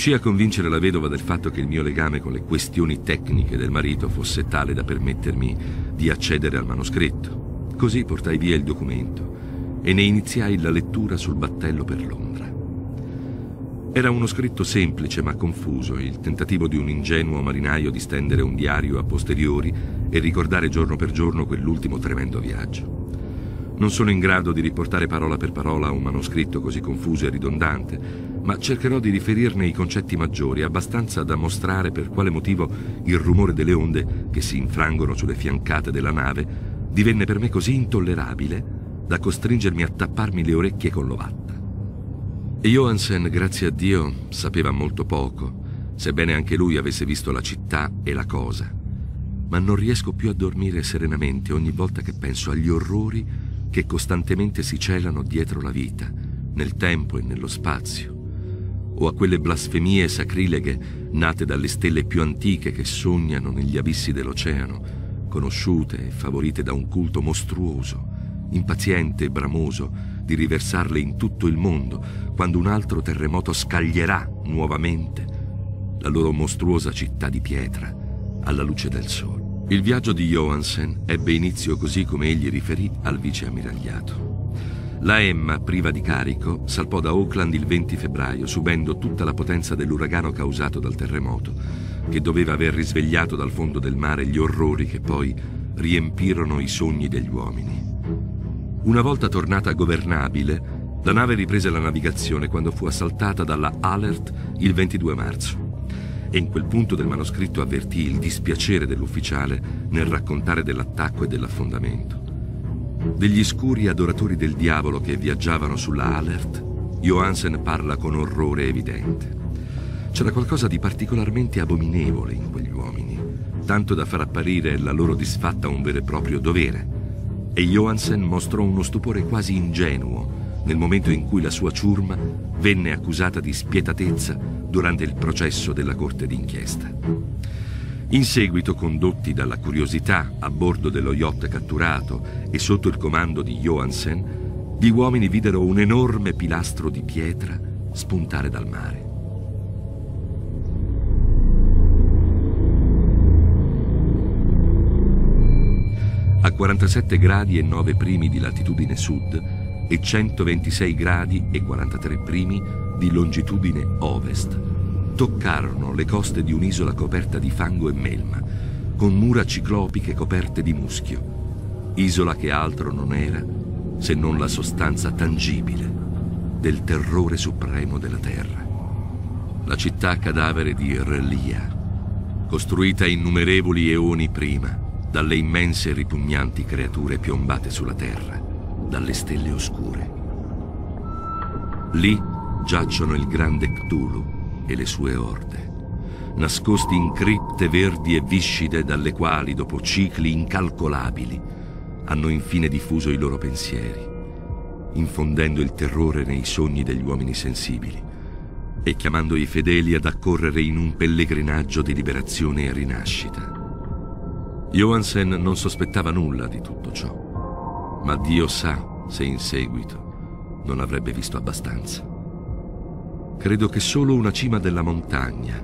Riuscì a convincere la vedova del fatto che il mio legame con le questioni tecniche del marito fosse tale da permettermi di accedere al manoscritto. Così portai via il documento e ne iniziai la lettura sul battello per Londra. Era uno scritto semplice ma confuso, il tentativo di un ingenuo marinaio di stendere un diario a posteriori e ricordare giorno per giorno quell'ultimo tremendo viaggio. Non sono in grado di riportare parola per parola un manoscritto così confuso e ridondante, ma cercherò di riferirne i concetti maggiori, abbastanza da mostrare per quale motivo il rumore delle onde che si infrangono sulle fiancate della nave divenne per me così intollerabile da costringermi a tapparmi le orecchie con l'ovatta. Johansen, grazie a Dio, sapeva molto poco, sebbene anche lui avesse visto la città e la cosa. Ma non riesco più a dormire serenamente ogni volta che penso agli orrori che costantemente si celano dietro la vita, nel tempo e nello spazio o a quelle blasfemie sacrileghe nate dalle stelle più antiche che sognano negli abissi dell'oceano, conosciute e favorite da un culto mostruoso, impaziente e bramoso di riversarle in tutto il mondo quando un altro terremoto scaglierà nuovamente la loro mostruosa città di pietra alla luce del sole. Il viaggio di Johansen ebbe inizio così come egli riferì al vice ammiragliato. La Emma, priva di carico, salpò da Auckland il 20 febbraio, subendo tutta la potenza dell'uragano causato dal terremoto, che doveva aver risvegliato dal fondo del mare gli orrori che poi riempirono i sogni degli uomini. Una volta tornata governabile, la nave riprese la navigazione quando fu assaltata dalla Alert il 22 marzo. E in quel punto del manoscritto avvertì il dispiacere dell'ufficiale nel raccontare dell'attacco e dell'affondamento. Degli scuri adoratori del diavolo che viaggiavano sulla Alert, Johansen parla con orrore evidente. C'era qualcosa di particolarmente abominevole in quegli uomini, tanto da far apparire la loro disfatta un vero e proprio dovere. E Johansen mostrò uno stupore quasi ingenuo nel momento in cui la sua ciurma venne accusata di spietatezza durante il processo della corte d'inchiesta. In seguito, condotti dalla curiosità a bordo dello yacht catturato e sotto il comando di Johansen, gli uomini videro un enorme pilastro di pietra spuntare dal mare. A 47 gradi e 9 primi di latitudine sud e 126 gradi e 43 primi di longitudine ovest toccarono le coste di un'isola coperta di fango e melma, con mura ciclopiche coperte di muschio, isola che altro non era se non la sostanza tangibile del terrore supremo della terra. La città cadavere di Relia, costruita innumerevoli eoni prima dalle immense e ripugnanti creature piombate sulla terra, dalle stelle oscure. Lì giacciono il grande Cthulhu, e le sue orde, nascosti in cripte verdi e viscide dalle quali, dopo cicli incalcolabili, hanno infine diffuso i loro pensieri, infondendo il terrore nei sogni degli uomini sensibili e chiamando i fedeli ad accorrere in un pellegrinaggio di liberazione e rinascita. Johansen non sospettava nulla di tutto ciò, ma Dio sa se in seguito non avrebbe visto abbastanza. Credo che solo una cima della montagna,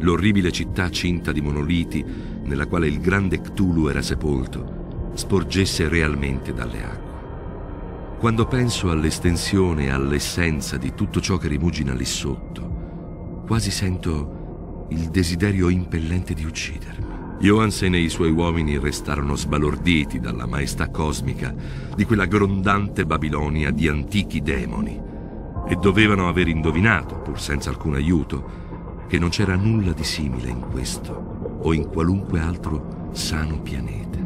l'orribile città cinta di monoliti nella quale il grande Cthulhu era sepolto, sporgesse realmente dalle acque. Quando penso all'estensione e all'essenza di tutto ciò che rimugina lì sotto, quasi sento il desiderio impellente di uccidermi. Johansen e i suoi uomini restarono sbalorditi dalla maestà cosmica di quella grondante Babilonia di antichi demoni e dovevano aver indovinato, pur senza alcun aiuto, che non c'era nulla di simile in questo o in qualunque altro sano pianeta.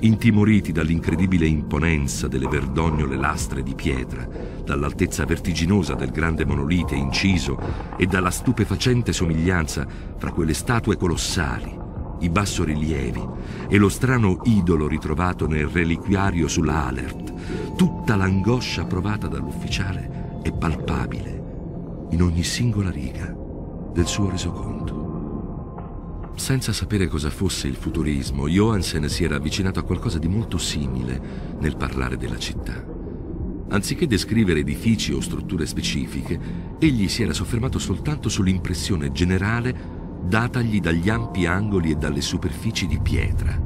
Intimoriti dall'incredibile imponenza delle verdognole lastre di pietra, dall'altezza vertiginosa del grande monolite inciso e dalla stupefacente somiglianza fra quelle statue colossali, i bassorilievi e lo strano idolo ritrovato nel reliquiario sulla Alert, tutta l'angoscia provata dall'ufficiale è palpabile in ogni singola riga del suo resoconto. Senza sapere cosa fosse il futurismo, Johansen si era avvicinato a qualcosa di molto simile nel parlare della città. Anziché descrivere edifici o strutture specifiche, egli si era soffermato soltanto sull'impressione generale datagli dagli ampi angoli e dalle superfici di pietra,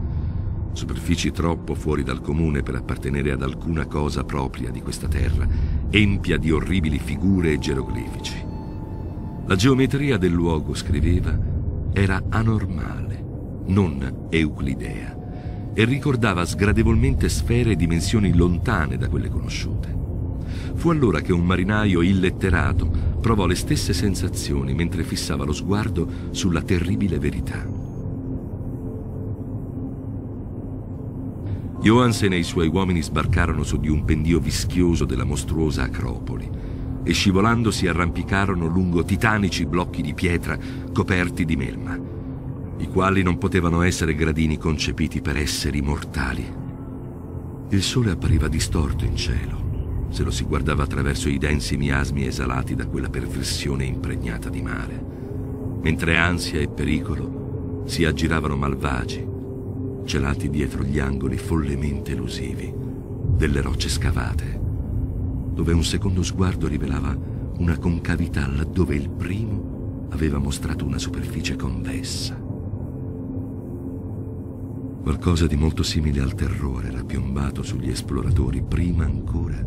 superfici troppo fuori dal comune per appartenere ad alcuna cosa propria di questa terra, empia di orribili figure e geroglifici. La geometria del luogo, scriveva, era anormale, non euclidea, e ricordava sgradevolmente sfere e dimensioni lontane da quelle conosciute. Fu allora che un marinaio illetterato provò le stesse sensazioni mentre fissava lo sguardo sulla terribile verità. Johansen e i suoi uomini sbarcarono su di un pendio vischioso della mostruosa acropoli e scivolando si arrampicarono lungo titanici blocchi di pietra coperti di melma, i quali non potevano essere gradini concepiti per esseri mortali. Il sole appariva distorto in cielo, se lo si guardava attraverso i densi miasmi esalati da quella perversione impregnata di mare, mentre ansia e pericolo si aggiravano malvagi, celati dietro gli angoli follemente elusivi delle rocce scavate dove un secondo sguardo rivelava una concavità laddove il primo aveva mostrato una superficie convessa. Qualcosa di molto simile al terrore era piombato sugli esploratori prima ancora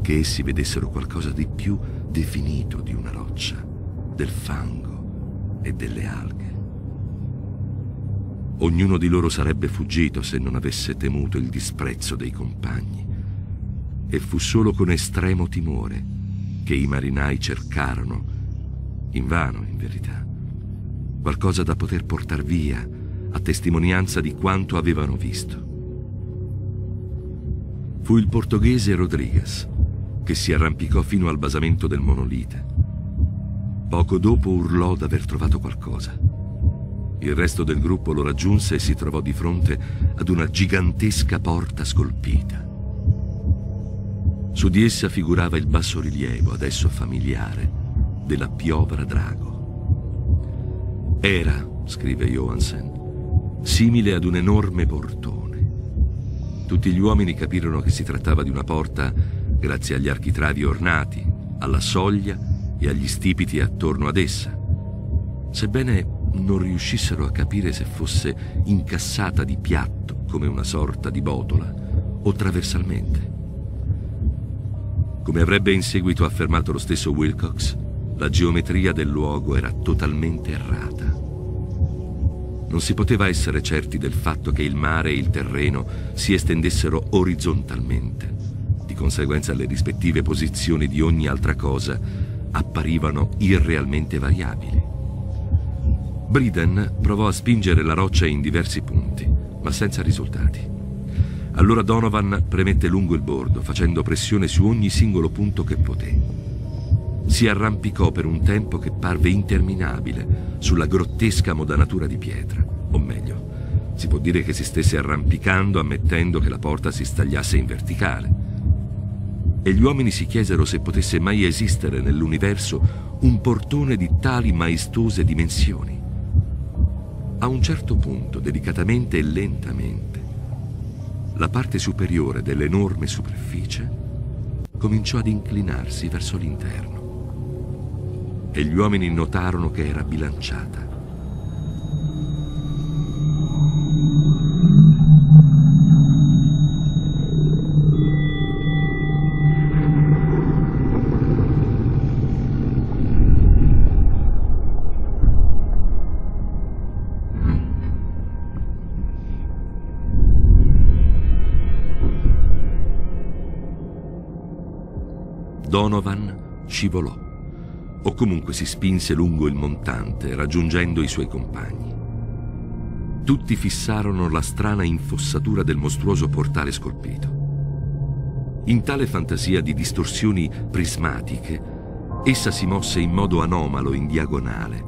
che essi vedessero qualcosa di più definito di una roccia, del fango e delle alghe. Ognuno di loro sarebbe fuggito se non avesse temuto il disprezzo dei compagni e fu solo con estremo timore che i marinai cercarono, invano in verità, qualcosa da poter portar via a testimonianza di quanto avevano visto. Fu il portoghese Rodriguez che si arrampicò fino al basamento del monolite. Poco dopo urlò d'aver trovato qualcosa. Il resto del gruppo lo raggiunse e si trovò di fronte ad una gigantesca porta scolpita. Su di essa figurava il bassorilievo, adesso familiare, della piovra drago. Era, scrive Johansen, simile ad un enorme portone. Tutti gli uomini capirono che si trattava di una porta grazie agli architravi ornati, alla soglia e agli stipiti attorno ad essa, sebbene non riuscissero a capire se fosse incassata di piatto come una sorta di botola o traversalmente. Come avrebbe in seguito affermato lo stesso Wilcox, la geometria del luogo era totalmente errata. Non si poteva essere certi del fatto che il mare e il terreno si estendessero orizzontalmente. Conseguenza le rispettive posizioni di ogni altra cosa apparivano irrealmente variabili. Briden provò a spingere la roccia in diversi punti, ma senza risultati. Allora Donovan premette lungo il bordo, facendo pressione su ogni singolo punto che poté. Si arrampicò per un tempo che parve interminabile sulla grottesca modanatura di pietra, o meglio, si può dire che si stesse arrampicando ammettendo che la porta si stagliasse in verticale. E gli uomini si chiesero se potesse mai esistere nell'universo un portone di tali maestose dimensioni. A un certo punto, delicatamente e lentamente, la parte superiore dell'enorme superficie cominciò ad inclinarsi verso l'interno e gli uomini notarono che era bilanciata. Donovan scivolò, o comunque si spinse lungo il montante, raggiungendo i suoi compagni. Tutti fissarono la strana infossatura del mostruoso portale scolpito. In tale fantasia di distorsioni prismatiche, essa si mosse in modo anomalo in diagonale,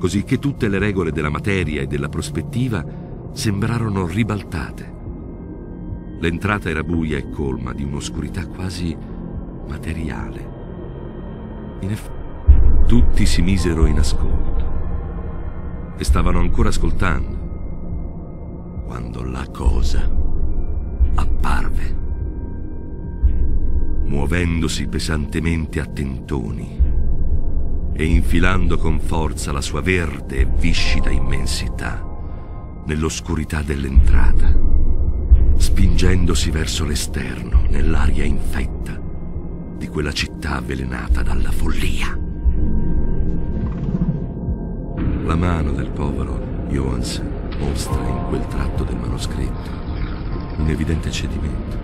così che tutte le regole della materia e della prospettiva sembrarono ribaltate. L'entrata era buia e colma di un'oscurità quasi materiale. In effetti, tutti si misero in ascolto e stavano ancora ascoltando quando la cosa apparve, muovendosi pesantemente a tentoni e infilando con forza la sua verde e viscida immensità nell'oscurità dell'entrata, spingendosi verso l'esterno nell'aria infetta di quella città avvelenata dalla follia. La mano del povero Johansen mostra in quel tratto del manoscritto un evidente cedimento.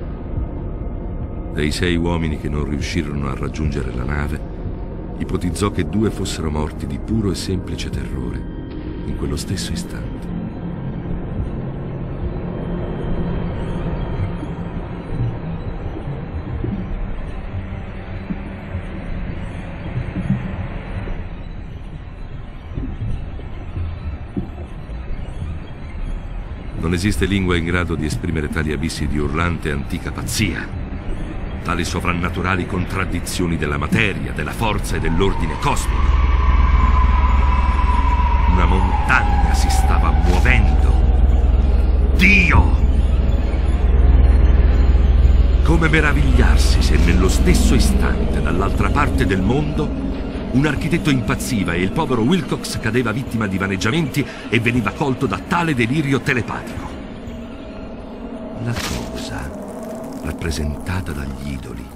Dei sei uomini che non riuscirono a raggiungere la nave, ipotizzò che due fossero morti di puro e semplice terrore in quello stesso istante. Esiste lingua in grado di esprimere tali abissi di urlante antica pazzia, tali sovrannaturali contraddizioni della materia, della forza e dell'ordine cosmico. Una montagna si stava muovendo. Dio! Come meravigliarsi se nello stesso istante, dall'altra parte del mondo, un architetto impazziva e il povero Wilcox cadeva vittima di vaneggiamenti e veniva colto da tale delirio telepatico. La cosa rappresentata dagli idoli,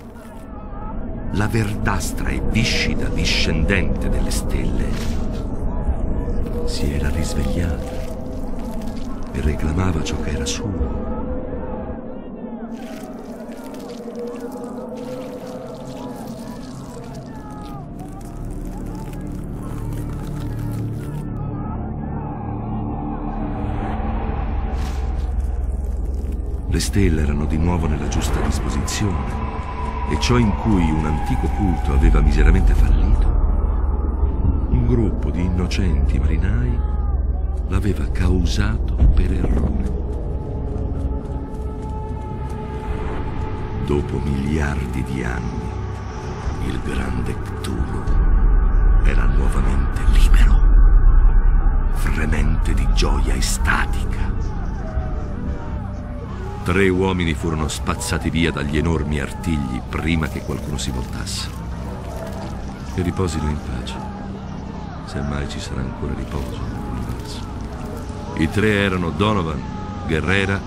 la verdastra e viscida discendente delle stelle, si era risvegliata e reclamava ciò che era suo. Le stelle erano di nuovo nella giusta disposizione e ciò in cui un antico culto aveva miseramente fallito, un gruppo di innocenti marinai l'aveva causato per errore. Dopo miliardi di anni, il grande Cthulhu era nuovamente libero, fremente di gioia estatica. Tre uomini furono spazzati via dagli enormi artigli prima che qualcuno si voltasse. E riposino in pace, se mai ci sarà ancora riposo nell'universo. I tre erano Donovan, Guerrera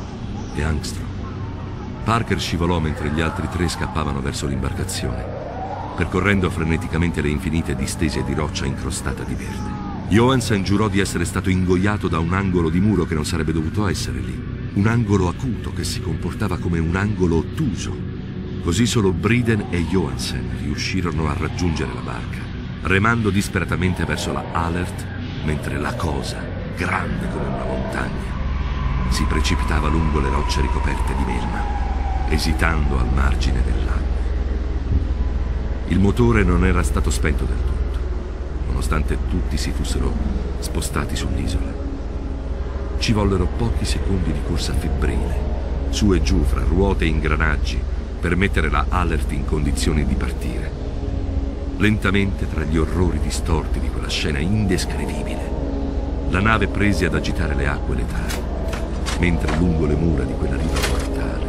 e Angstrom. Parker scivolò mentre gli altri tre scappavano verso l'imbarcazione, percorrendo freneticamente le infinite distese di roccia incrostata di verde. Johansen giurò di essere stato ingoiato da un angolo di muro che non sarebbe dovuto essere lì un angolo acuto che si comportava come un angolo ottuso. Così solo Briden e Johansen riuscirono a raggiungere la barca, remando disperatamente verso la Alert, mentre la cosa, grande come una montagna, si precipitava lungo le rocce ricoperte di melma, esitando al margine del lago. Il motore non era stato spento del tutto, nonostante tutti si fossero spostati sull'isola. Ci vollero pochi secondi di corsa febbrile, su e giù fra ruote e ingranaggi, per mettere la Alert in condizioni di partire. Lentamente, tra gli orrori distorti di quella scena indescrivibile, la nave prese ad agitare le acque letali, mentre lungo le mura di quella riva mortale,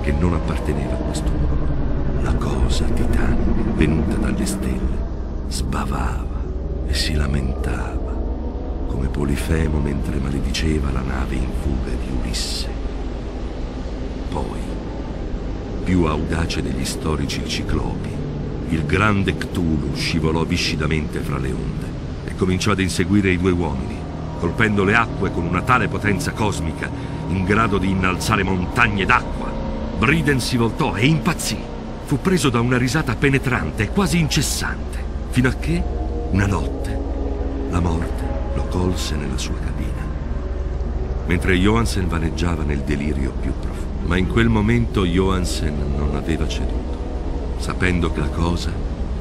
che non apparteneva a questo mondo, la cosa titanica venuta dalle stelle sbavava e si lamentava come Polifemo mentre malediceva la nave in fuga di Ulisse. Poi, più audace degli storici ciclopi, il grande Cthulhu scivolò viscidamente fra le onde e cominciò ad inseguire i due uomini, colpendo le acque con una tale potenza cosmica in grado di innalzare montagne d'acqua. Briden si voltò e impazzì. fu preso da una risata penetrante e quasi incessante, fino a che, una notte, la morte lo colse nella sua cabina. Mentre Johansen vaneggiava nel delirio più profondo. Ma in quel momento Johansen non aveva ceduto, sapendo che la cosa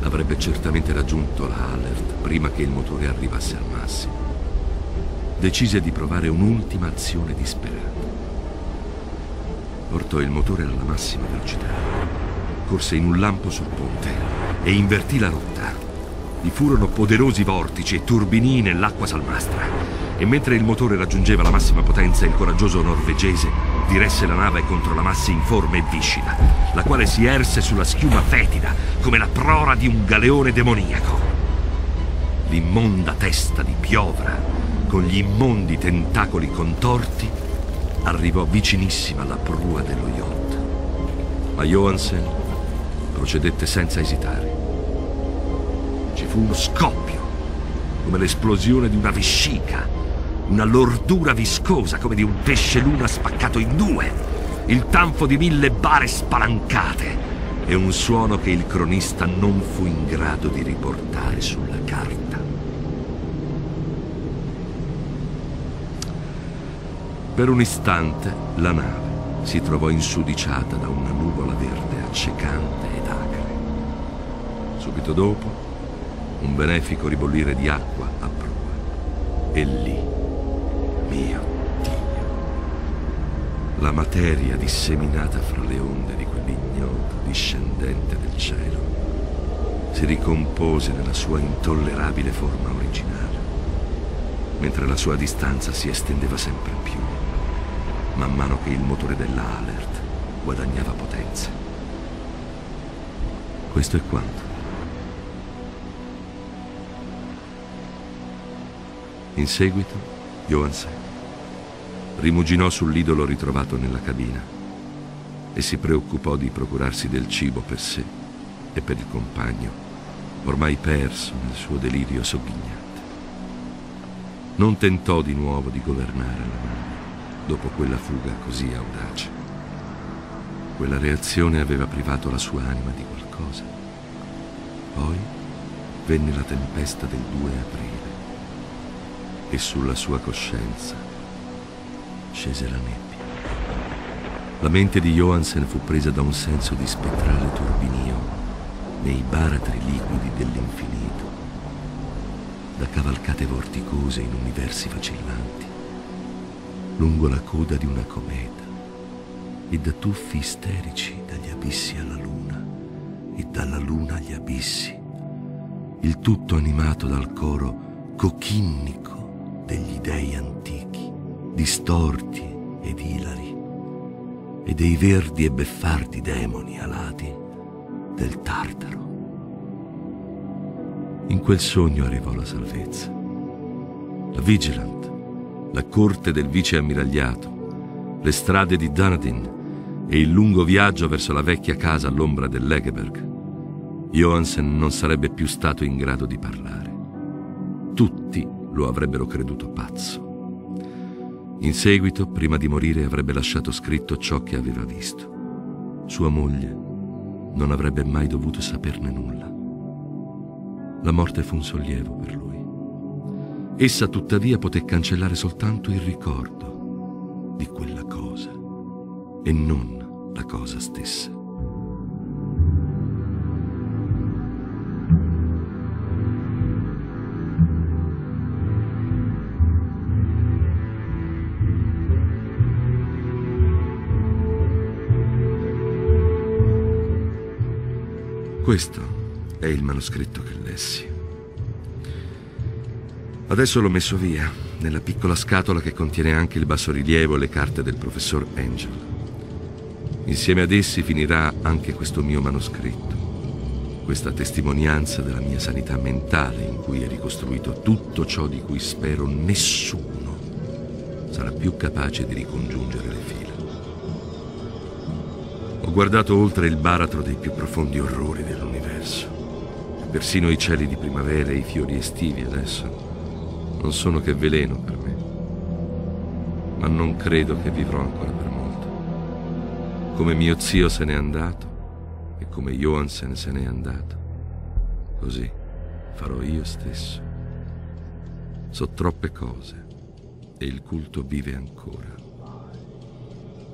avrebbe certamente raggiunto la Alert prima che il motore arrivasse al massimo. Decise di provare un'ultima azione disperata. Portò il motore alla massima velocità, corse in un lampo sul ponte e invertì la rotta. Vi furono poderosi vortici e turbinii nell'acqua salmastra e mentre il motore raggiungeva la massima potenza il coraggioso norvegese diresse la nave contro la massa informe e viscida, la quale si erse sulla schiuma fetida come la prora di un galeone demoniaco. L'immonda testa di piovra, con gli immondi tentacoli contorti, arrivò vicinissima alla prua dello yacht. Ma Johansen procedette senza esitare. Ci fu uno scoppio, come l'esplosione di una vescica, una lordura viscosa come di un pesce luna spaccato in due, il tanfo di mille bare spalancate e un suono che il cronista non fu in grado di riportare sulla carta. Per un istante la nave si trovò insudiciata da una nuvola verde accecante ed acre. Subito dopo, un benefico ribollire di acqua a prua. E lì, mio Dio, la materia disseminata fra le onde di quell'ignoto discendente del cielo si ricompose nella sua intollerabile forma originale, mentre la sua distanza si estendeva sempre più, man mano che il motore della Alert guadagnava potenza. Questo è quanto. In seguito, Johansen rimuginò sull'idolo ritrovato nella cabina e si preoccupò di procurarsi del cibo per sé e per il compagno, ormai perso nel suo delirio sogghignante. Non tentò di nuovo di governare la nave dopo quella fuga così audace. Quella reazione aveva privato la sua anima di qualcosa. Poi venne la tempesta del 2 aprile e sulla sua coscienza scese la nebbia. La mente di Johansen fu presa da un senso di spettrale turbinio nei baratri liquidi dell'infinito, da cavalcate vorticose in universi vacillanti, lungo la coda di una cometa e da tuffi isterici dagli abissi alla luna e dalla luna agli abissi, il tutto animato dal coro cochinnico degli dei antichi, distorti ed ilari e dei verdi e beffardi demoni alati del Tartaro. In quel sogno arrivò la salvezza. La Vigilant, la corte del vice ammiragliato, le strade di Dunedin e il lungo viaggio verso la vecchia casa all'ombra dell'Egeberg. Johansen non sarebbe più stato in grado di parlare. Tutti lo avrebbero creduto pazzo. In seguito, prima di morire, avrebbe lasciato scritto ciò che aveva visto. Sua moglie non avrebbe mai dovuto saperne nulla. La morte fu un sollievo per lui. Essa tuttavia poté cancellare soltanto il ricordo di quella cosa e non la cosa stessa. Questo è il manoscritto che lessi. Adesso l'ho messo via, nella piccola scatola che contiene anche il bassorilievo e le carte del professor Angel. Insieme ad essi finirà anche questo mio manoscritto, questa testimonianza della mia sanità mentale in cui è ricostruito tutto ciò di cui spero nessuno sarà più capace di ricongiungere le fila. Guardato oltre il baratro dei più profondi orrori dell'universo. Persino i cieli di primavera e i fiori estivi adesso non sono che veleno per me. Ma non credo che vivrò ancora per molto. Come mio zio se n'è andato e come Johansen se n'è andato, così farò io stesso. So troppe cose e il culto vive ancora.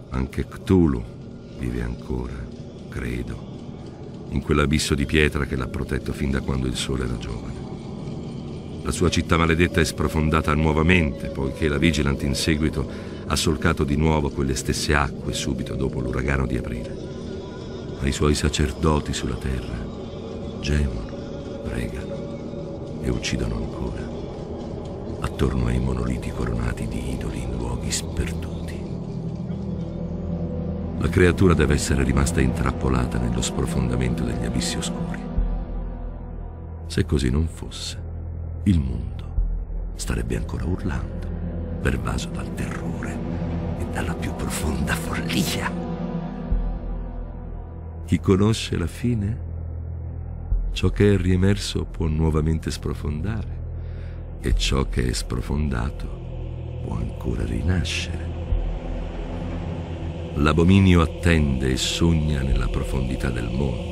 Anche Cthulhu vive ancora, credo, in quell'abisso di pietra che l'ha protetto fin da quando il sole era giovane. La sua città maledetta è sprofondata nuovamente, poiché la Vigilant in seguito ha solcato di nuovo quelle stesse acque subito dopo l'uragano di aprile. Ma i suoi sacerdoti sulla terra gemono, pregano e uccidono ancora, attorno ai monoliti coronati di idoli in luoghi sperduti. La creatura deve essere rimasta intrappolata nello sprofondamento degli abissi oscuri. Se così non fosse, il mondo starebbe ancora urlando, pervaso dal terrore e dalla più profonda follia. Chi conosce la fine? Ciò che è riemerso può nuovamente sprofondare e ciò che è sprofondato può ancora rinascere. L'abominio attende e sogna nella profondità del mondo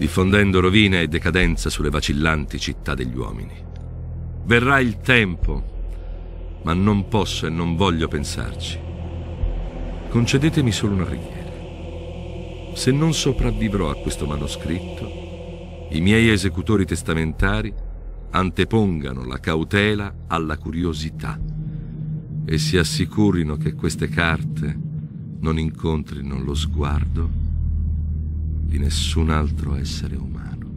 diffondendo rovina e decadenza sulle vacillanti città degli uomini. Verrà il tempo, ma non posso e non voglio pensarci. Concedetemi solo una preghiera. Se non sopravvivrò a questo manoscritto, i miei esecutori testamentari antepongano la cautela alla curiosità e si assicurino che queste carte non incontrino lo sguardo di nessun altro essere umano.